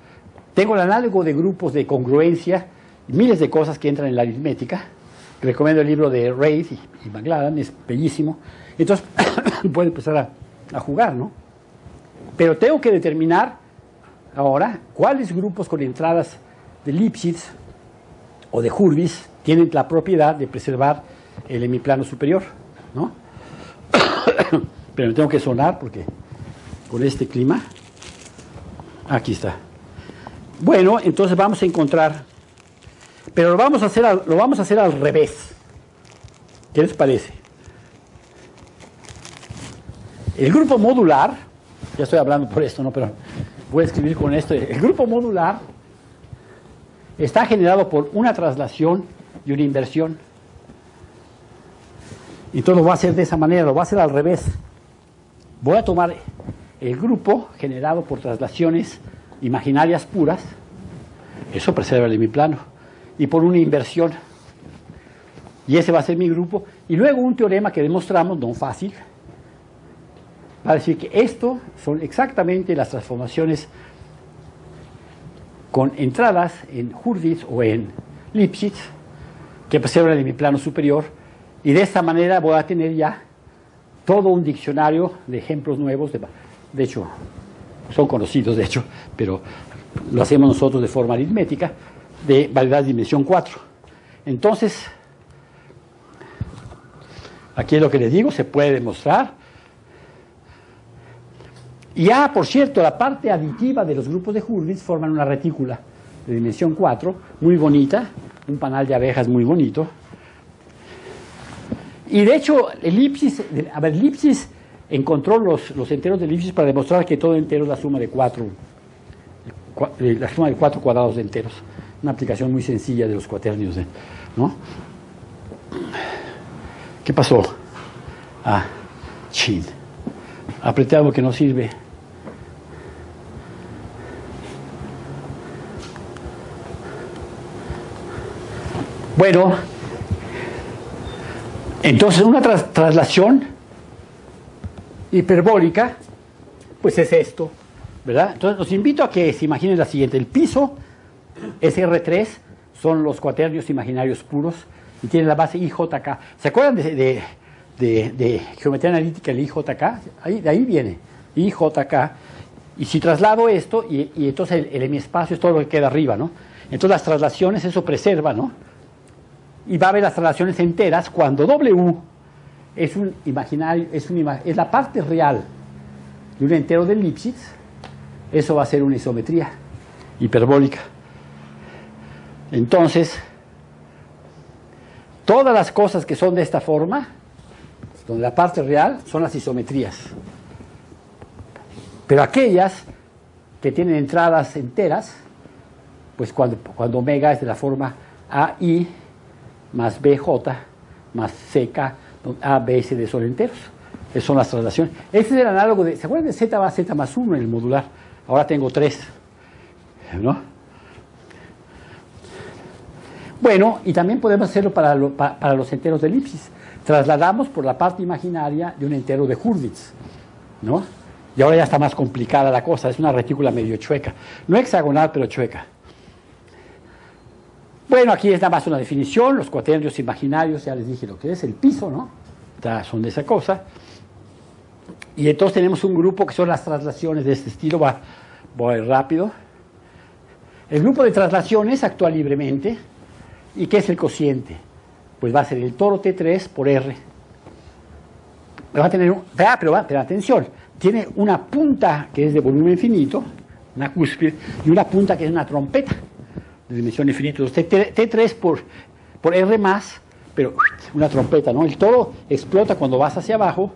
tengo el análogo de grupos de congruencia, miles de cosas que entran en la aritmética. Recomiendo el libro de Reid y, y es bellísimo. Entonces, puedo empezar a jugar, ¿no? Pero tengo que determinar ahora cuáles grupos con entradas de Lipschitz o de Hurwitz tienen la propiedad de preservar el hemiplano superior, ¿no? Pero me tengo que sonar porque con este clima, aquí está. Bueno, entonces vamos a encontrar, pero lo vamos a hacer al, lo vamos a hacer al revés. ¿Qué les parece? El grupo modular, ya estoy hablando por esto, ¿no? Pero voy a escribir con esto. El grupo modular está generado por una traslación y una inversión. Y entonces lo voy a hacer de esa manera, lo voy a hacer al revés. Voy a tomar el grupo generado por traslaciones imaginarias puras, eso preserva el plano, y por una inversión. Y ese va a ser mi grupo. Y luego un teorema que demostramos, no fácil, va a decir que esto son exactamente las transformaciones con entradas en Hurwitz o en Lipschitz que preservan el plano superior y de esta manera voy a tener ya todo un diccionario de ejemplos nuevos, de, de hecho, son conocidos de hecho, pero lo hacemos nosotros de forma aritmética, de variedad de dimensión 4. Entonces, aquí es lo que les digo, se puede demostrar. Y ya, por cierto, la parte aditiva de los grupos de Hurwitz forman una retícula de dimensión 4, muy bonita, un panal de abejas muy bonito, y de hecho, elipsis, a ver, encontró los, los enteros de elipsis para demostrar que todo entero es la suma de cuatro, la suma de cuatro cuadrados de enteros. Una aplicación muy sencilla de los cuaternios, ¿no? ¿Qué pasó? Ah, chin. Apreté algo que no sirve. Bueno, entonces, una traslación hiperbólica, pues es esto, ¿verdad? Entonces, los invito a que se imaginen la siguiente. El piso SR3 son los cuaternios imaginarios puros y tiene la base IJK. ¿Se acuerdan de, de, geometría analítica, el IJK? Ahí, de ahí viene, IJK. Y si traslado esto, y, entonces el, el es todo lo que queda arriba, ¿no? Entonces las traslaciones, eso preserva, ¿no? Y va a haber las traslaciones enteras cuando W es un imaginario, es, un, es la parte real de un entero de Lipschitz, eso va a ser una isometría hiperbólica. Entonces, todas las cosas que son de esta forma, donde la parte real son las isometrías. Pero aquellas que tienen entradas enteras, pues cuando, cuando omega es de la forma AI más BJ más CK, A, B, S de son enteros. Esas son las traslaciones. Este es el análogo de, ¿se acuerdan de Z va a Z más 1 en el modular? Ahora tengo 3. ¿No? Bueno, y también podemos hacerlo para, para, los enteros de elipsis. Trasladamos por la parte imaginaria de un entero de Hurwitz. ¿No? Y ahora ya está más complicada la cosa, es una retícula medio chueca. No hexagonal, pero chueca. Bueno, aquí es nada más una definición, los cuaternios imaginarios, ya les dije lo que es, el piso, ¿no? son de esa cosa. Y entonces tenemos un grupo que son las traslaciones de este estilo, va, voy rápido. El grupo de traslaciones actúa libremente. ¿Y qué es el cociente? Pues va a ser el toro T3 por R. Va a tener, un, pero, va, atención, tiene una punta que es de volumen infinito, una cúspide, y una punta que es una trompeta dimensión infinita. T3 por, por R más, pero una trompeta, ¿no? El toro explota cuando vas hacia abajo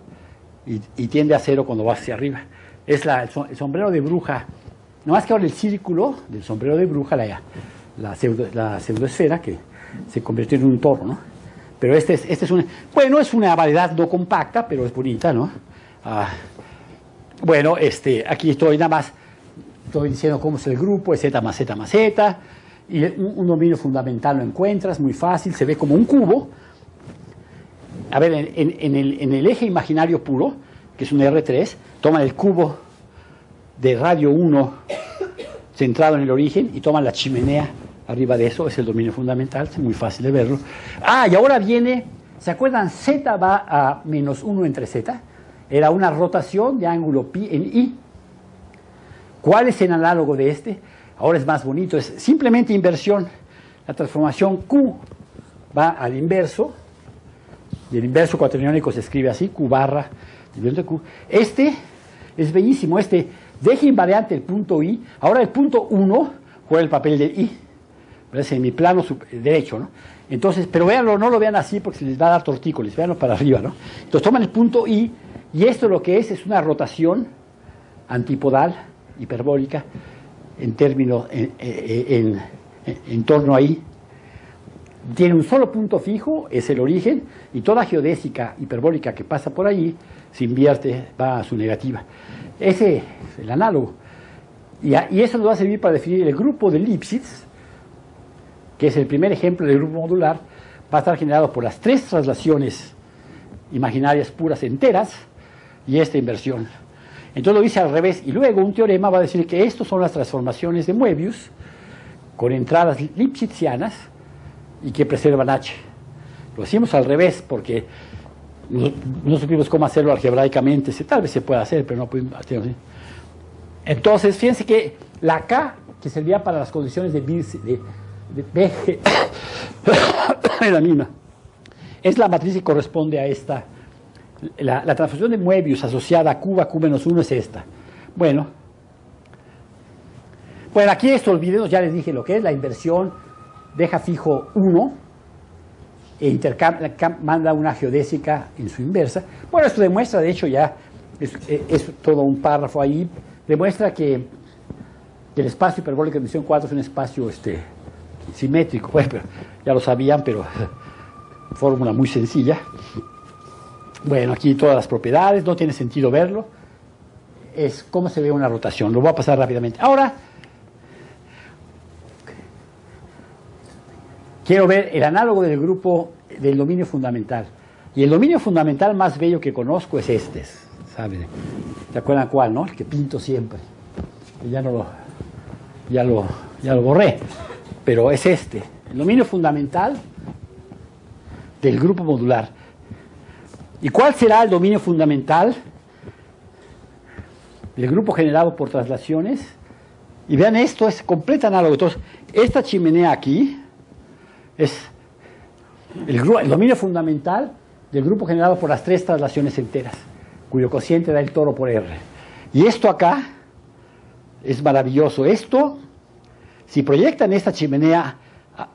y, tiende a cero cuando va hacia arriba. Es la, el, sombrero de bruja. No más que ahora el círculo del sombrero de bruja, la, la, pseudoesfera, que se convirtió en un toro, ¿no? Pero este es, este es una, bueno, es una variedad no compacta, pero es bonita, ¿no? Ah, bueno, este, aquí estoy nada más, estoy diciendo cómo es el grupo, es Z más Z más Z, y un, dominio fundamental lo encuentras, muy fácil, se ve como un cubo. A ver, en, el, eje imaginario puro, que es un R3, toma el cubo de radio 1 centrado en el origen y toma la chimenea arriba de eso, es el dominio fundamental, es muy fácil de verlo. Ah, y ahora viene, ¿se acuerdan? Z va a menos 1 entre Z, era una rotación de ángulo pi en i. ¿Cuál es el análogo de este? Ahora es más bonito, es simplemente inversión. La transformación Q va al inverso, y el inverso cuaterniónico se escribe así, Q barra, Q. Este es bellísimo, este deja invariante el punto I, ahora el punto 1 juega el papel de I, en mi plano derecho, ¿no? Entonces, pero véanlo, no lo vean así porque se les va a dar tortícolis, véanlo para arriba, ¿no? Entonces toman el punto I y esto lo que es es una rotación antipodal, hiperbólica, en términos, en, en, torno ahí. Tiene un solo punto fijo, es el origen, y toda geodésica hiperbólica que pasa por allí se invierte, va a su negativa. Ese es el análogo. Y, y eso nos va a servir para definir el grupo de Lipschitz, que es el primer ejemplo del grupo modular, va a estar generado por las tres traslaciones imaginarias puras enteras y esta inversión. Entonces lo dice al revés y luego un teorema va a decir que estas son las transformaciones de Moebius con entradas lipschitzianas y que preservan H. Lo decimos al revés porque no, supimos cómo hacerlo algebraicamente. Tal vez se pueda hacer, pero no pudimos hacerlo Entonces, fíjense que la K, que servía para las condiciones de, de, de es la misma. Es la matriz que corresponde a esta la, transformación de Moebius asociada a Q a Q menos 1 es esta. Bueno, bueno, aquí estos videos ya les dije lo que es la inversión, deja fijo 1 e manda una geodésica en su inversa. Bueno, esto demuestra, de hecho ya es, todo un párrafo ahí, demuestra que, el espacio hiperbólico de dimensión 4 es un espacio este, simétrico, pues, ya lo sabían, pero fórmula muy sencilla. Bueno, aquí todas las propiedades, no tiene sentido verlo. Es cómo se ve una rotación. Lo voy a pasar rápidamente. Ahora, quiero ver el análogo del grupo del dominio fundamental. Y el dominio fundamental más bello que conozco es este. ¿Saben? ¿Se acuerdan cuál, no? El que pinto siempre. Ya no lo, ya lo, ya lo borré. Pero es este. El dominio fundamental del grupo modular. ¿Y cuál será el dominio fundamental del grupo generado por traslaciones? Y vean esto, es completa análogo. Esta chimenea aquí es el, dominio fundamental del grupo generado por las tres traslaciones enteras, cuyo cociente da el toro por R. Y esto acá es maravilloso. Esto, si proyectan esta chimenea,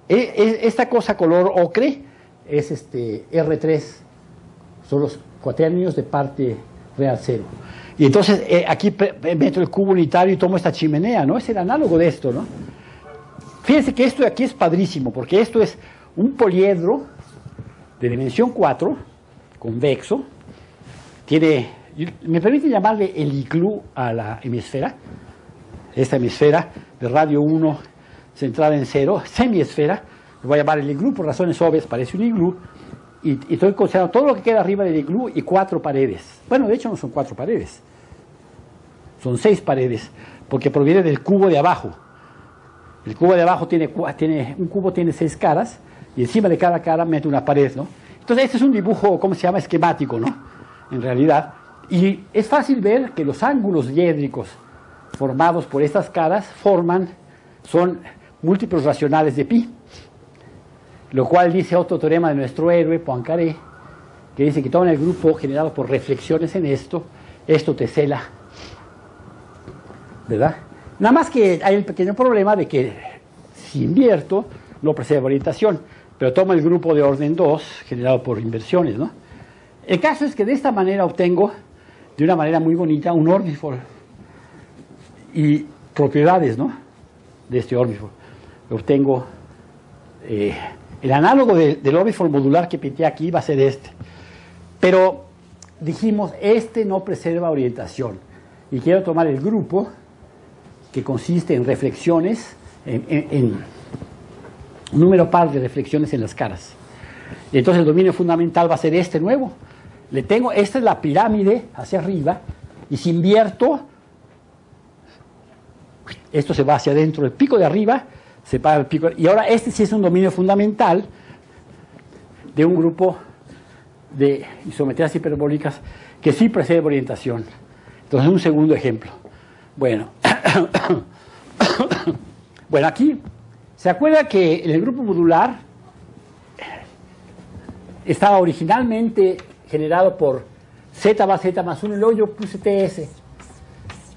e, e, esta cosa color ocre es este R3 son los cuaternios de parte real cero. Y entonces eh, aquí meto el cubo unitario y tomo esta chimenea, ¿no? Es el análogo de esto, ¿no? Fíjense que esto de aquí es padrísimo, porque esto es un poliedro de dimensión 4, convexo, tiene, me permite llamarle el iglú a la hemisfera, esta hemisfera de radio 1 centrada en cero, semiesfera, lo voy a llamar el iglú por razones obvias, parece un iglú, y, estoy considerando todo lo que queda arriba del iglú y cuatro paredes. Bueno, de hecho no son cuatro paredes, son seis paredes, porque proviene del cubo de abajo. El cubo de abajo tiene, tiene, un cubo tiene seis caras y encima de cada cara mete una pared, ¿no? Entonces este es un dibujo, ¿cómo se llama? Esquemático, ¿no? En realidad. Y es fácil ver que los ángulos diédricos formados por estas caras forman, son múltiplos racionales de pi lo cual dice otro teorema de nuestro héroe, Poincaré, que dice que todo el grupo generado por reflexiones en esto, esto te cela. ¿Verdad? Nada más que hay el pequeño problema de que si invierto, no preserva orientación, pero toma el grupo de orden 2 generado por inversiones, ¿no? El caso es que de esta manera obtengo de una manera muy bonita un orbifold y propiedades ¿no? de este orbifold. Obtengo eh, el análogo del orbifold modular que pinté aquí va a ser este. Pero dijimos, este no preserva orientación. Y quiero tomar el grupo que consiste en reflexiones, en, un número par de reflexiones en las caras. Y entonces el dominio fundamental va a ser este nuevo. Le tengo, esta es la pirámide hacia arriba, y si invierto, esto se va hacia adentro, el pico de arriba se para el pico. Y ahora este sí es un dominio fundamental de un grupo de isometrías hiperbólicas que sí preserva orientación. Entonces, un segundo ejemplo. Bueno, bueno, aquí se acuerda que el grupo modular estaba originalmente generado por z más z más 1 y luego yo puse ts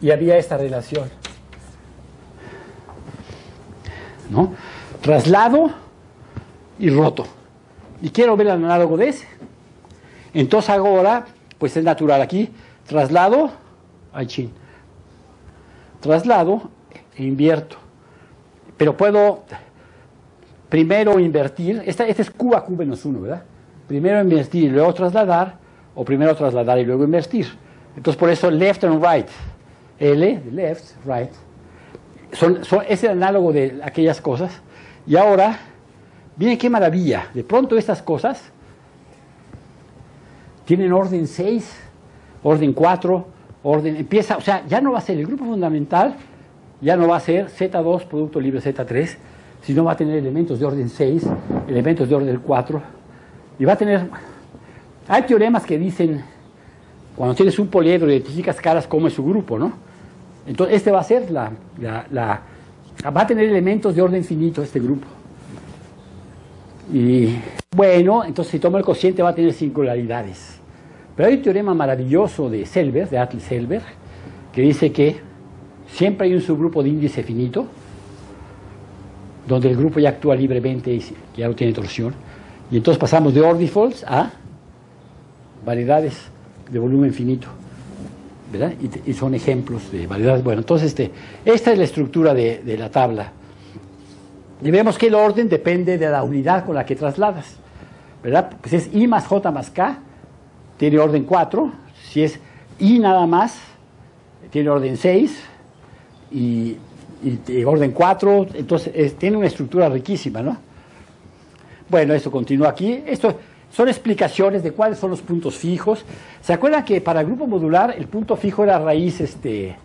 y había esta relación. ¿No? Traslado y roto. Y quiero ver el análogo de ese. Entonces ahora, pues es natural aquí, traslado, ay chin, traslado e invierto. Pero puedo primero invertir, esta, este es Q a Q menos 1, ¿verdad? Primero invertir y luego trasladar, o primero trasladar y luego invertir. Entonces por eso left and right, L, left, right, son, es el análogo de aquellas cosas. Y ahora, miren qué maravilla, de pronto estas cosas tienen orden 6, orden 4, orden, empieza, o sea, ya no va a ser el grupo fundamental, ya no va a ser Z2 producto libre Z3, sino va a tener elementos de orden 6, elementos de orden 4, y va a tener, hay teoremas que dicen, cuando tienes un poliedro identificas caras como es su grupo, ¿no? Entonces, este va a ser la, va a tener elementos de orden finito este grupo. Y bueno, entonces si toma el cociente va a tener singularidades. Pero hay un teorema maravilloso de Selberg, de Atlas Selberg, que dice que siempre hay un subgrupo de índice finito, donde el grupo ya actúa libremente y ya no tiene torsión. Y entonces pasamos de orbifolds a variedades de volumen finito. Y, son ejemplos de variedades. Bueno, entonces este, esta es la estructura de, de la tabla. Y vemos que el orden depende de la unidad con la que trasladas. ¿verdad? Pues es I más J más K, tiene orden 4. Si es I nada más, tiene orden 6. Y, orden 4, entonces tiene una estructura riquísima, ¿no? Bueno, esto continúa aquí. Esto son explicaciones de cuáles son los puntos fijos. ¿Se acuerdan que para el grupo modular el punto fijo era raíz, este,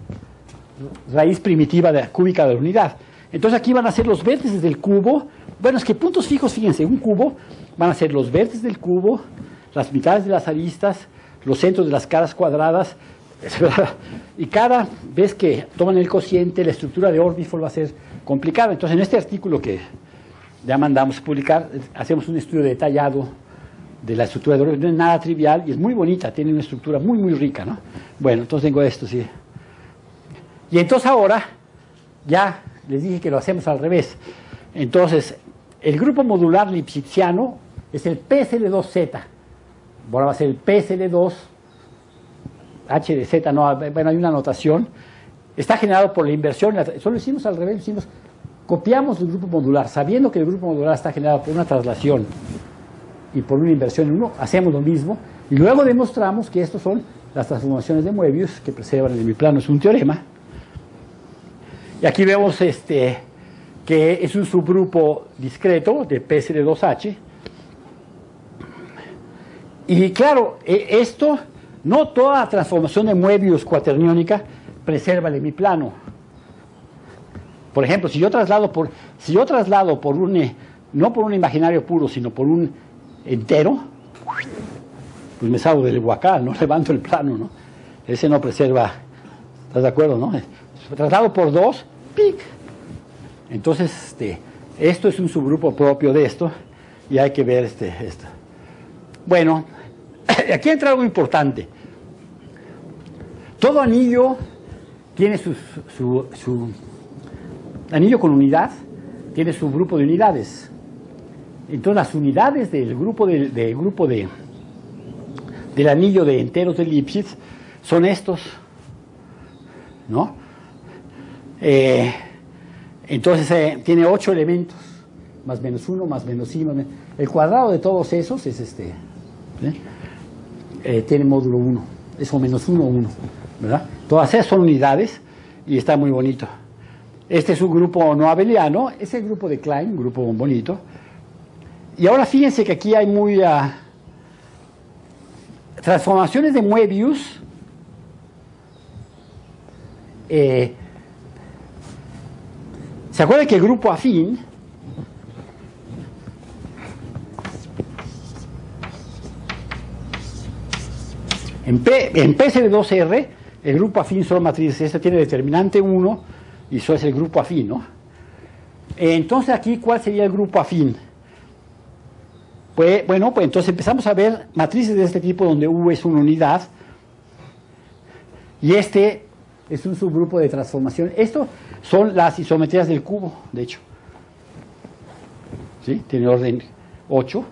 raíz primitiva de, cúbica de la unidad? Entonces aquí van a ser los vértices del cubo. Bueno, es que puntos fijos, fíjense, un cubo van a ser los vértices del cubo, las mitades de las aristas, los centros de las caras cuadradas, y cada vez que toman el cociente, la estructura de Orbifold va a ser complicada. Entonces, en este artículo que ya mandamos publicar, hacemos un estudio detallado de la estructura de Orbifold. No es nada trivial y es muy bonita, tiene una estructura muy, muy rica, ¿no? Bueno, entonces tengo esto, sí. Y entonces ahora, ya les dije que lo hacemos al revés. Entonces, el grupo modular lipschitziano es el PSL2Z. Ahora va a ser el PSL2 H de Z, no, bueno, hay una anotación. Está generado por la inversión, solo hicimos al revés, copiamos el grupo modular, sabiendo que el grupo modular está generado por una traslación y por una inversión en uno, hacemos lo mismo, y luego demostramos que estos son las transformaciones de Moebius que preservan en mi plano, es un teorema. Y aquí vemos este, que es un subgrupo discreto de PSL2H, y claro, e, esto, no toda transformación de Moebius cuaterniónica preserva el hemiplano. Por ejemplo, si yo traslado por, si yo traslado por un, eh, no por un imaginario puro, sino por un entero, pues me salgo del huacal, no levanto el plano, ¿no? Ese no preserva, ¿estás de acuerdo, no? Traslado por dos, ¡pic! Entonces, este, esto es un subgrupo propio de esto y hay que ver este, esto. Bueno, aquí entra algo importante. Todo anillo tiene su, anillo con unidad, tiene su grupo de unidades. Entonces las unidades del grupo, de, grupo de, del anillo de enteros de elipsis son estos, ¿no? Eh, entonces eh, tiene ocho elementos, más menos uno, más menos i, más menos- El cuadrado de todos esos es este, ¿eh? tiene módulo 1, es o menos 1 1, ¿verdad? Todas esas son unidades y está muy bonito. Este es un grupo no abeliano, es el grupo de Klein, un grupo bonito. Y ahora fíjense que aquí hay muy ah, transformaciones de Moebius. eh, ¿Se acuerdan que el grupo afín En, P, en PSB2R, el grupo afín son matrices. Este tiene determinante 1 y eso es el grupo afín, ¿no? Entonces aquí, ¿cuál sería el grupo afín? Pues, bueno, pues entonces empezamos a ver matrices de este tipo donde U es una unidad y este es un subgrupo de transformación. Esto son las isometrías del cubo, de hecho. ¿Sí? Tiene orden 8.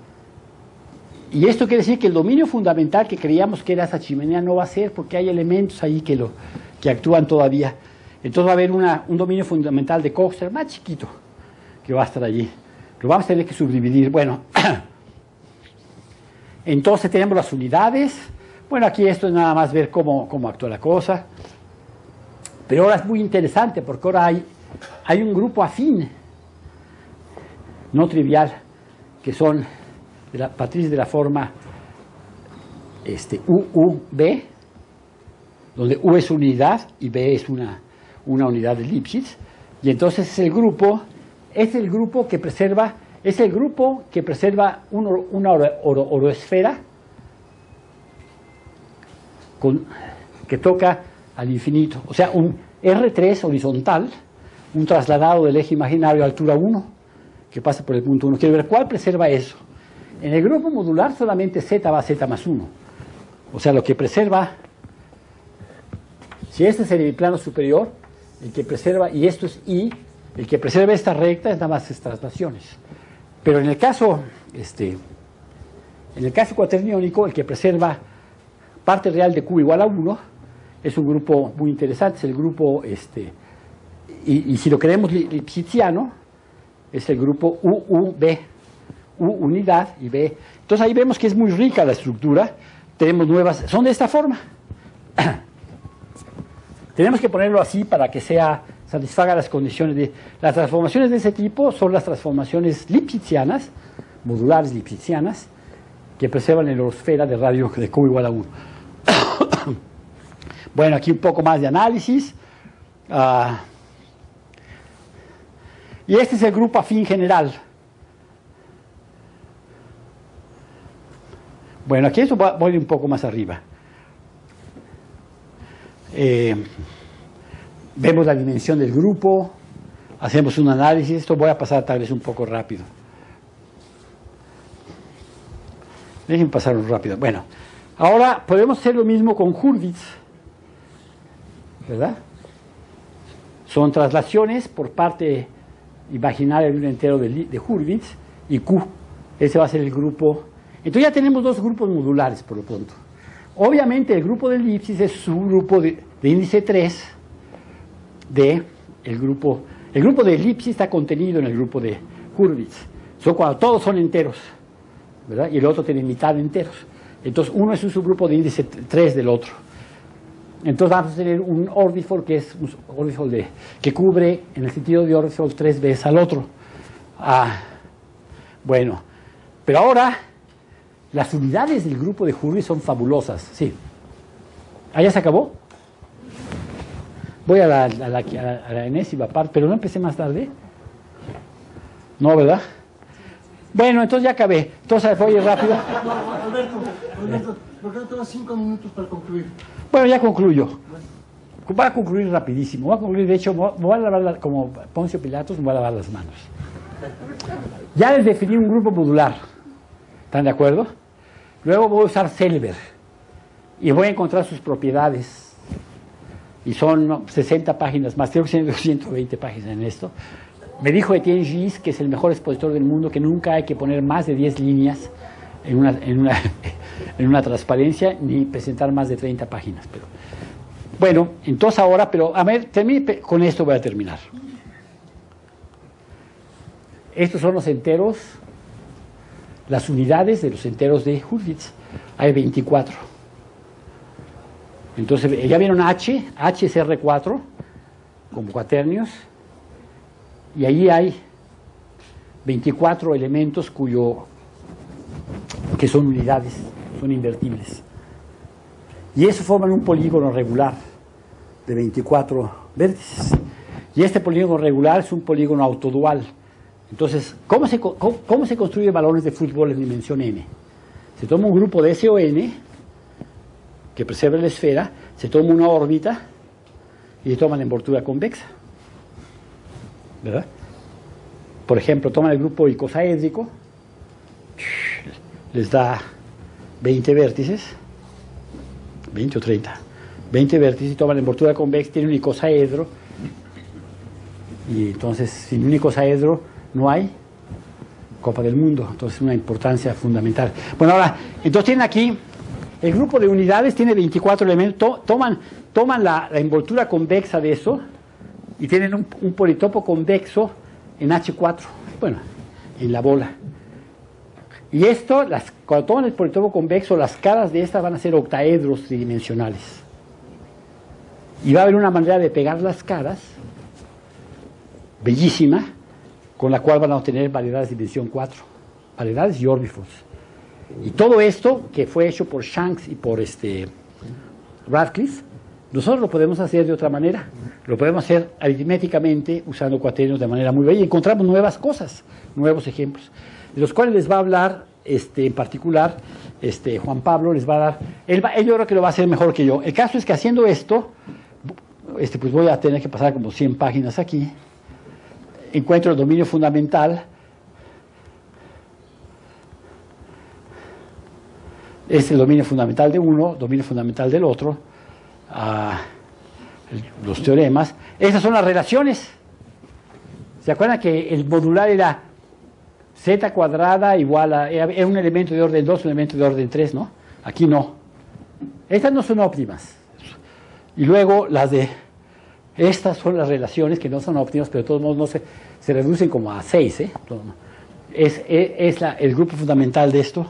Y esto quiere decir que el dominio fundamental que creíamos que era esa chimenea no va a ser porque hay elementos ahí que, lo, que actúan todavía. Entonces va a haber una- un dominio fundamental de Coxter más chiquito que va a estar allí. Lo vamos a tener que subdividir. Bueno, entonces tenemos las unidades. Bueno, aquí esto es nada más ver cómo, cómo actúa la cosa. Pero ahora es muy interesante porque ahora hay, hay un grupo afín, no trivial, que son de la de la forma este, UUB, donde U es unidad y B es una, una unidad de Lipschitz. Y entonces es el grupo, es el grupo que preserva, es el grupo que preserva una oro- oro- oroesfera que toca al infinito. O sea, un R3 horizontal, un trasladado del eje imaginario a altura 1, que pasa por el punto 1. Quiero ver cuál preserva eso. En el grupo modular solamente Z va a Z más 1. O sea, lo que preserva, si este es el plano superior, el que preserva, y esto es I, el que preserva esta recta es nada más estas traslaciones. Pero en el caso, este, en el caso cuaterniónico, el que preserva parte real de Q igual a 1 es un grupo muy interesante, es el grupo, este, y, si lo queremos li- lipschitziano, es el grupo UUB, U unidad y B. Entonces ahí vemos que es muy rica la estructura, tenemos nuevas, son de esta forma. Tenemos que ponerlo así para que sea satisfaga las condiciones de las transformaciones de ese tipo son las transformaciones lipschitzianas, modulares lipschitzianas, que preservan el orosfera de radio de Q igual a 1. bueno, aquí un poco más de análisis. Ah, y este es el grupo afín general. Bueno, aquí eso va- voy un poco más arriba. Eh, vemos la dimensión del grupo, hacemos un análisis, esto voy a pasar tal vez un poco rápido. Déjenme pasarlo rápido. Bueno, ahora podemos hacer lo mismo con Hurwitz, ¿verdad? Son traslaciones por parte imaginaria de un entero de, de Hurwitz y Q. Ese va a ser el grupo. Entonces ya tenemos dos grupos modulares por lo pronto. Obviamente el grupo de elipsis es un grupo de, de índice 3 de el grupo. El grupo de elipsis está contenido en el grupo de Hurwitz. Son cuando todos son enteros. ¿verdad? Y el otro tiene mitad de enteros. Entonces uno es un subgrupo de índice 3 del otro. Entonces vamos a tener un orbifold que es un orbifold de, que cubre en el sentido de orbifold tres veces al otro. Ah, bueno, pero ahora las unidades del grupo de Hurwitz son fabulosas. Sí. ¿Ah, ya se acabó? Voy a la, a la- a la enésima parte, pero no empecé más tarde. No, ¿verdad? Bueno, entonces ya acabé. Entonces voy rápido. Alberto, Alberto, ¿por qué no tomas cinco minutos para concluir? Bueno, ya concluyo. Voy a concluir rapidísimo. Voy a concluir, de hecho, me voy a lavar, la- como Poncio Pilatos, me voy a lavar las manos. Ya les definí un grupo modular. ¿Están de acuerdo? Luego voy a usar Selber y voy a encontrar sus propiedades. Y son ¿no? 60 páginas más, creo que son 120 páginas en esto. Me dijo Etienne Gis, que es el mejor expositor del mundo, que nunca hay que poner más de 10 líneas en una, en una, en una transparencia ni presentar más de 30 páginas. Pero Bueno, entonces ahora, pero a ver, termine, con esto voy a terminar. Estos son los enteros, las unidades de los enteros de Hurwitz. Hay 24. Entonces, ya vieron H, H es R4, como cuaternios, y ahí hay 24 elementos cuyo, que son unidades, son invertibles. Y eso forman un polígono regular de 24 vértices. Y este polígono regular es un polígono autodual. Entonces, ¿cómo se, cómo, se construyen balones de fútbol en dimensión n? Se toma un grupo de S o N, que preserva la esfera, se toma una órbita y toma la envoltura convexa. ¿Verdad? Por ejemplo, toman el grupo icosaédrico, les da 20 vértices, 20 o 30, 20 vértices y toman la envoltura convexa, tiene un icosaedro, y entonces sin un icosaedro no hay Copa del Mundo, entonces una importancia fundamental. Bueno, ahora, entonces tienen aquí, el grupo de unidades tiene 24 elementos, toman, la, envoltura convexa de eso y tienen un, politopo convexo en H4, bueno, en la bola. Y esto, las, cuando toman el politopo convexo, las caras de esta van a ser octaedros tridimensionales. Y va a haber una manera de pegar las caras, bellísima, con la cual van a obtener variedades de dimensión 4, variedades y órbifos. Y todo esto, que fue hecho por Shanks y por este Radcliffe, nosotros lo podemos hacer de otra manera. Lo podemos hacer aritméticamente usando cuaternios de manera muy bella y encontramos nuevas cosas, nuevos ejemplos, de los cuales les va a hablar este, en particular este, Juan Pablo, les va a dar, él, él, yo creo que lo va a hacer mejor que yo. El caso es que haciendo esto, este, pues voy a tener que pasar como 100 páginas aquí, encuentro el dominio fundamental, es el dominio fundamental de uno, dominio fundamental del otro, los teoremas. Esas son las relaciones. ¿Se acuerdan que el modular era z cuadrada igual a... Era un elemento de orden 2, un elemento de orden 3, ¿no? Aquí no. Estas no son óptimas. Y luego las de... Estas son las relaciones que no son óptimas, pero de todos modos no se, se reducen como a 6, ¿eh? Es, es, es la, el grupo fundamental de esto.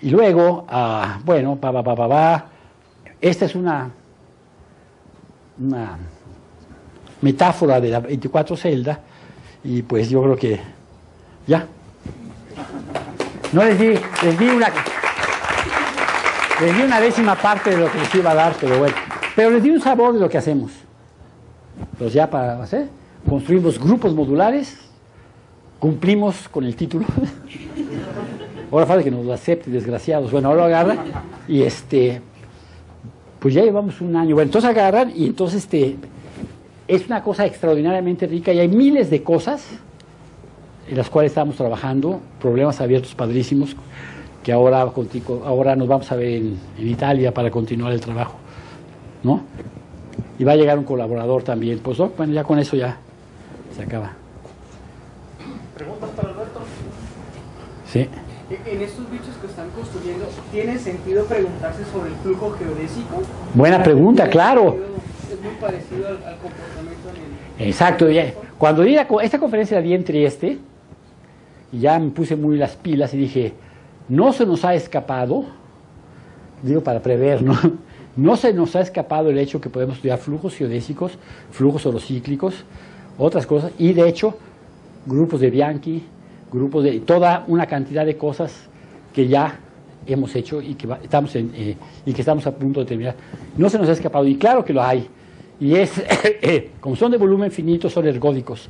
Y luego, ah, bueno, pa, pa, pa, pa, pa. Esta es una una metáfora de la 24 celda y pues yo creo que ya. No les di, les di una les di una décima parte de lo que les iba a dar, pero bueno, pero les di un sabor de lo que hacemos. Pues ya para hacer, construimos grupos modulares, cumplimos con el título. Ahora falta que nos lo acepte, desgraciados. Bueno, ahora lo agarra y este pues ya llevamos un año. Bueno, entonces agarran y entonces este, es una cosa extraordinariamente rica y hay miles de cosas en las cuales estamos trabajando, problemas abiertos padrísimos, que ahora, ahora nos vamos a ver en, en Italia para continuar el trabajo. ¿No? Y va a llegar un colaborador también. Pues bueno, ya con eso ya se acaba. ¿Preguntas para Alberto? Sí. En estos bichos que están construyendo, ¿tiene sentido preguntarse sobre el flujo geodésico? Buena pregunta, claro. Es muy parecido al, al comportamiento en el... Exacto. Ya. Cuando di la, esta conferencia la di en Trieste, y ya me puse muy las pilas y dije, no se nos ha escapado, digo para prever, ¿no? No se nos ha escapado el hecho que podemos estudiar flujos geodésicos, flujos orocíclicos, otras cosas, y de hecho, grupos de Bianchi, grupos de toda una cantidad de cosas que ya hemos hecho y que estamos eh, y que estamos a punto de terminar. No se nos ha escapado y claro que lo hay. Y es como son de volumen finito son ergódicos.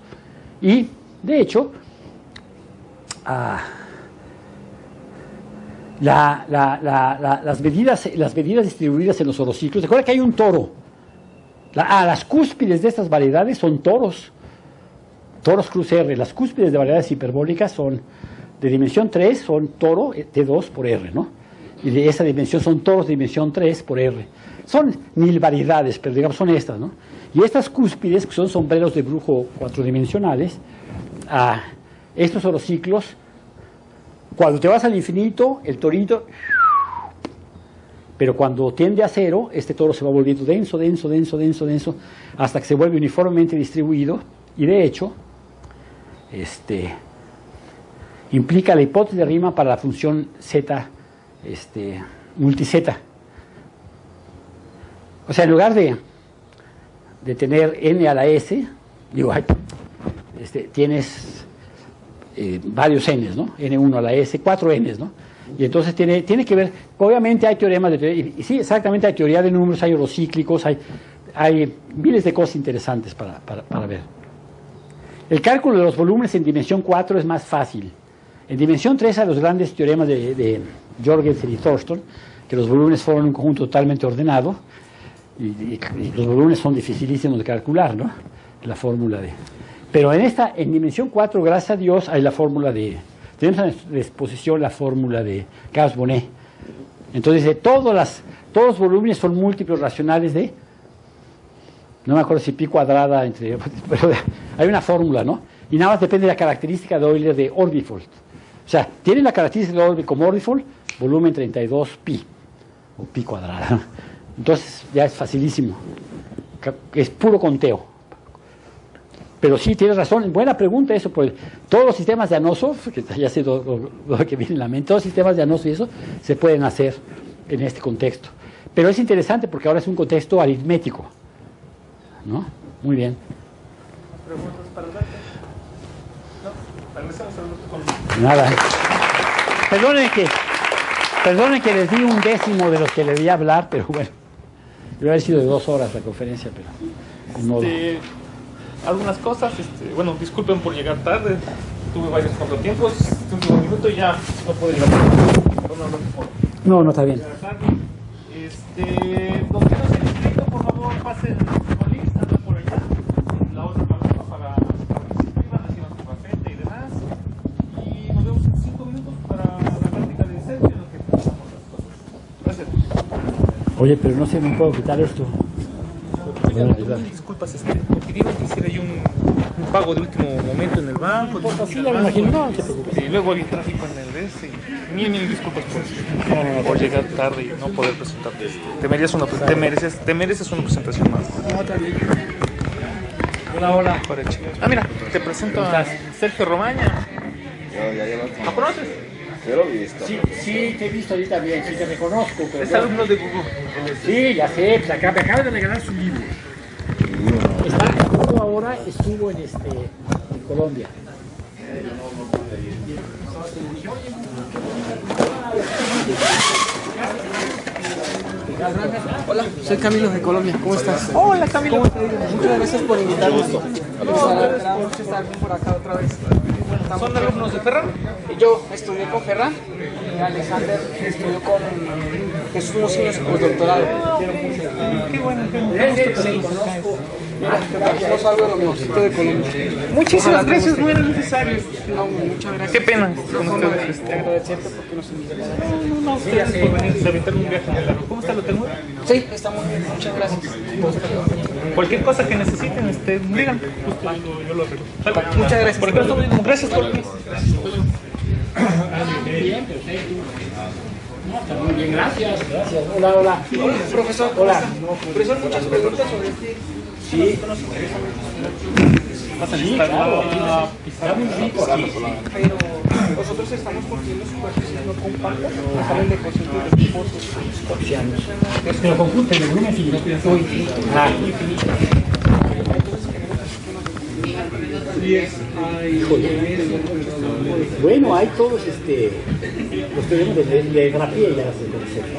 Y de hecho ah, la, la, las medidas las medidas distribuidas en los orociclos, recuerda que hay un toro. ah, las cúspides de estas variedades son toros toros cruz R. Las cúspides de variedades hiperbólicas son de dimensión 3, son toro T2 por R, ¿no? Y de esa dimensión son toros de dimensión 3 por R. Son mil variedades, pero digamos son estas, ¿no? Y estas cúspides, que son sombreros de brujo cuatridimensionales, a estos orociclos, cuando te vas al infinito, el torito Pero cuando tiende a cero, este toro se va volviendo denso, denso, denso, denso, denso, hasta que se vuelve uniformemente distribuido. Y de hecho, este, implica la hipótesis de Riemann para la función z este, multi-z. O sea, en lugar de, de tener n a la s, digo, este, tienes eh, varios n's, ¿no? n1 a la s, cuatro n's, ¿no? Y entonces tiene, tiene que ver, obviamente hay teoremas de teoría, y, sí, exactamente hay teoría de números, hay cíclicos, hay, hay miles de cosas interesantes para, para, para ver. El cálculo de los volúmenes en dimensión 4 es más fácil. En dimensión 3 hay los grandes teoremas de, Jorgensen y Thurston, que los volúmenes forman un conjunto totalmente ordenado, y, los volúmenes son dificilísimos de calcular, ¿no? La fórmula de... Pero en esta, en dimensión 4, gracias a Dios, hay la fórmula de... Tenemos a nuestra disposición la fórmula de Gauss-Bonnet. Entonces, de todas las, todos los volúmenes son múltiplos racionales de... No me acuerdo si pi cuadrada entre... Pero hay una fórmula, ¿no? Y nada más depende de la característica de Euler de Orbifold. O sea, tiene la característica de Orbifold como Orbifold, volumen 32 pi, o pi cuadrada. Entonces, ya es facilísimo. Es puro conteo. Pero sí, tienes razón, buena pregunta eso, pues todos los sistemas de Anosov, que ya sé lo que viene en la mente, todos los sistemas de Anosov y eso se pueden hacer en este contexto. Pero es interesante porque ahora es un contexto aritmético. ¿No? Muy bien. ¿Preguntas para Alberto? No. Nada. Perdonen que, perdonen que les di un décimo de los que les di a hablar, pero bueno, debe haber sido de dos horas la conferencia, pero modo. Este, algunas cosas, este, bueno, disculpen por llegar tarde, tuve varios contratiempos, este último minuto y ya no pude llegar. Por No, no está bien. Este, los que no se han inscrito, por favor, pasen con lista, no por allá, en la otra plataforma para, para que se inscriban, reciban su papete y demás. Y nos vemos en cinco minutos para la práctica de Sergio, en lo que pasamos las cosas. Gracias. Oye, pero no sé, no puedo quitar esto. Disculpas, este, pidieron que hiciera yo un, un pago de último momento en el banco. Pues de así ir ya me imagino, no te preocupes. Y luego había tráfico en el DS. y Mil, mil disculpas por, por llegar tarde y no poder presentarte. Este, Te, mereces una, te, mereces, te mereces una presentación más. Hola, hola. Ah, mira, te presento a Sergio Romaña. ¿Lo conoces? Yo lo he visto. Sí, sí, te he visto ahorita bien, sí te reconozco. Pero Es alumno de Google. Sí, ya sé, pues acá, me acaba de regalar su libro. Está, estuvo ahora, estuvo en, este, en Colombia. Hola, soy Camilo de Colombia. ¿Cómo estás? Hola, Camilo. Muchas gracias por invitarme. Esperamos estar por acá otra vez. ¿Son alumnos de Ferran? Yo estudié con Ferran y Alexander estudió con Jesús Mocinos en postdoctorado. Qué bueno, qué bueno. Mira, trajimos algo de lo mejorcito de Colombia. Muchísimas gracias, no era necesario. No, muchas gracias. Qué pena agradecerte porque nos invitaste. No, no, ustedes por venir a aventar un viaje largo. ¿Cómo está lo tengo? Sí, está muy bien. Muchas gracias. Cualquier cosa que necesiten, este, digan. Justo yo, yo lo arreglo. ¿Sale? Muchas gracias. Por. Gracias por venir. Muy bien, gracias, gracias. Hola, hola. Profesor, Hola. profesor, muchas preguntas sobre ti. Sí, claro. Está muy rico. Pero nosotros estamos construyendo superficies no compactas que salen de cocientes de pozos. Pero conjunto de volumen infinito. Ah, Bueno, hay todos este, los que vemos de, de Drapier ya se conoce, ¿no?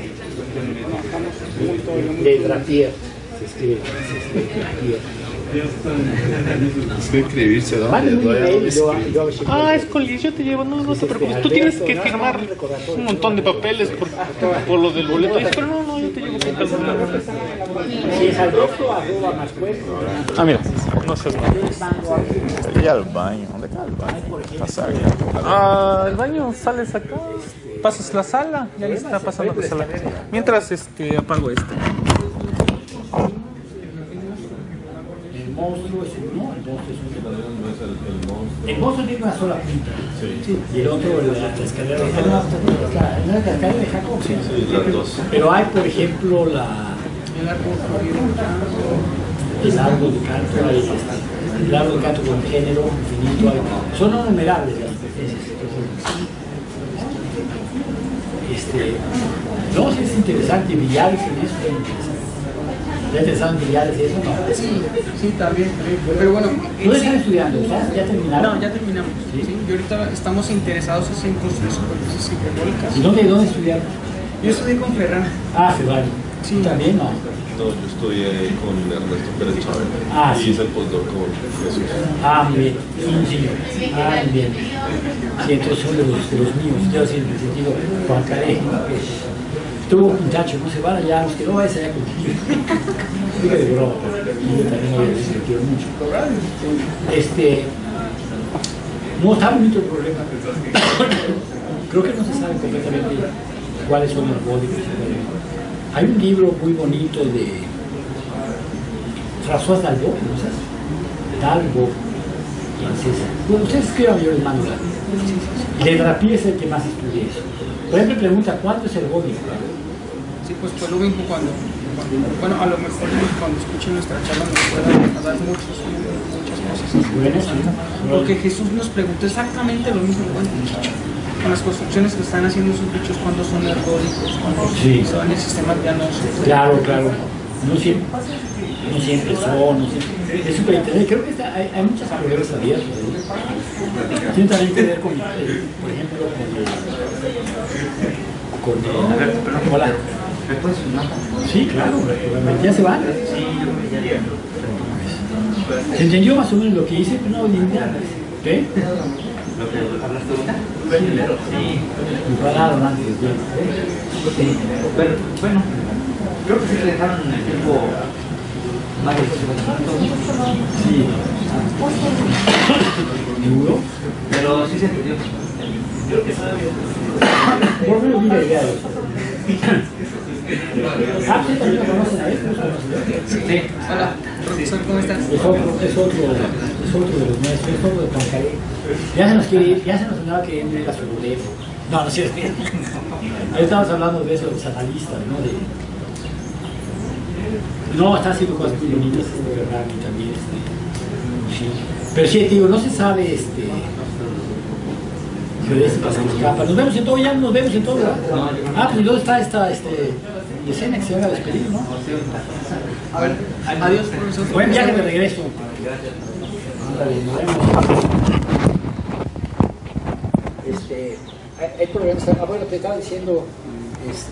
De Drapier, se escribe, se escribe Drapier. Es que inscribirse, ¿no? Y yo, yo si Ah, es Colis, yo te llevo, no, no te preocupes. Tú tienes que firmar un montón de papeles por, por lo del boleto. Pero no, no, yo te llevo con calma. Si es Alberto, arroba más cuerpo. Ah, mira, no sé. Salí al baño. ¿Dónde está el baño? Pasar ya. Ah, el baño, sales acá, pasas la sala, y ahí está pasando la sala. Mientras, este, apago este. Monstruo es uno, el monstruo es uno. No es el, el monstruo. El monstruo tiene una sola punta. Sí. Y el otro, la, la escalera de Jacob. La, la escalera de Jacob, sí. Sí, dos. Pero hay, por ejemplo, la, El árbol florido. el árbol de canto, hay, el árbol de canto con género infinito. hay- son no numerables las especies. entonces, Este, no, sí es interesante, billares en eso es interesante. ¿Ya interesado en billares y eso? No. Sí, sí, también. Pero bueno, ¿Dónde están estudiando? ¿Ya, ya terminaron? No, ya terminamos. Sí. ¿sí? Y ahorita estamos interesados es en construir superficies hiperbólicas. ¿Y dónde, dónde estudiaron? Yo estudié con Ferran. Ah, Ferrari. Sí. ¿También no? No, yo estudié con Ernesto Pérez Chávez. Ah, y sí. hice el postdoc con Jesús. Ah, muy bien. Sí, ah, muy bien. Sí, entonces son de los, de los míos. Yo sí, en el sentido, Juan Carey. Tuvo un muchacho, no se van allá, los que no vayan allá contigo. Digo de broma, yo también lo quiero mucho. Este, no está bonito el problema. Creo que no se sabe completamente cuáles son los bólicos. Hay un libro muy bonito de François Dalbo, ¿no sabes? Dalbo, francesa. Bueno, ustedes escriban yo les mando la. Rapí es el que más estudia eso. Por ejemplo, pregunta, ¿cuánto es el bólico? Sí, pues pues lo mismo cuando, cuando- bueno, a lo mejor cuando escuchen nuestra charla nos puedan dar muchos, muchas cosas. Bueno. Porque Jesús nos preguntó exactamente lo mismo bicho. Con las construcciones que están haciendo sus bichos, cuando son ergólicos, cuando Sí. son el sistema pianoso. Claro, claro. No siempre, no siempre son, no siempre. Es súper interesante. Creo que está- hay, hay muchas carreras abiertas. ¿no? Tiene también que ver con, eh, por ejemplo, con el. Con el. Hola. Sí, claro, ya se van. ¿Se entendió más o menos lo que hice? No, ni nada. ¿Qué? Me pararon antes. ya. Pero, bueno, creo que sí te dejaron en el tiempo más de 50 minutos, Sí. ¿Seguro? pero sí se entendió. Por lo menos la idea de eso. Sí, él. Hola, profesor, ¿cómo estás? Es otro, es otro, es otro de los nuestros, es otro de Juan Carey. Ya se nos quiere ir, ya se nos andaba queriendo ir a su teléfono. No, no es cierto. Ahí estamos hablando de eso, de los analistas, ¿no? De... No, está haciendo cosas muy bonitas, este Ferrari también. este, Sí. Pero sí, digo, no se sabe este. que. Nos vemos en todo, ya nos vemos en todo, ¿verdad? Ah, pues ¿y ¿dónde está esta este, escena que se van a despedir, no? A ver, adiós, profesor. Buen viaje de regreso. Vemos. Este, hay, problemas. Ah, bueno, te estaba diciendo. Este,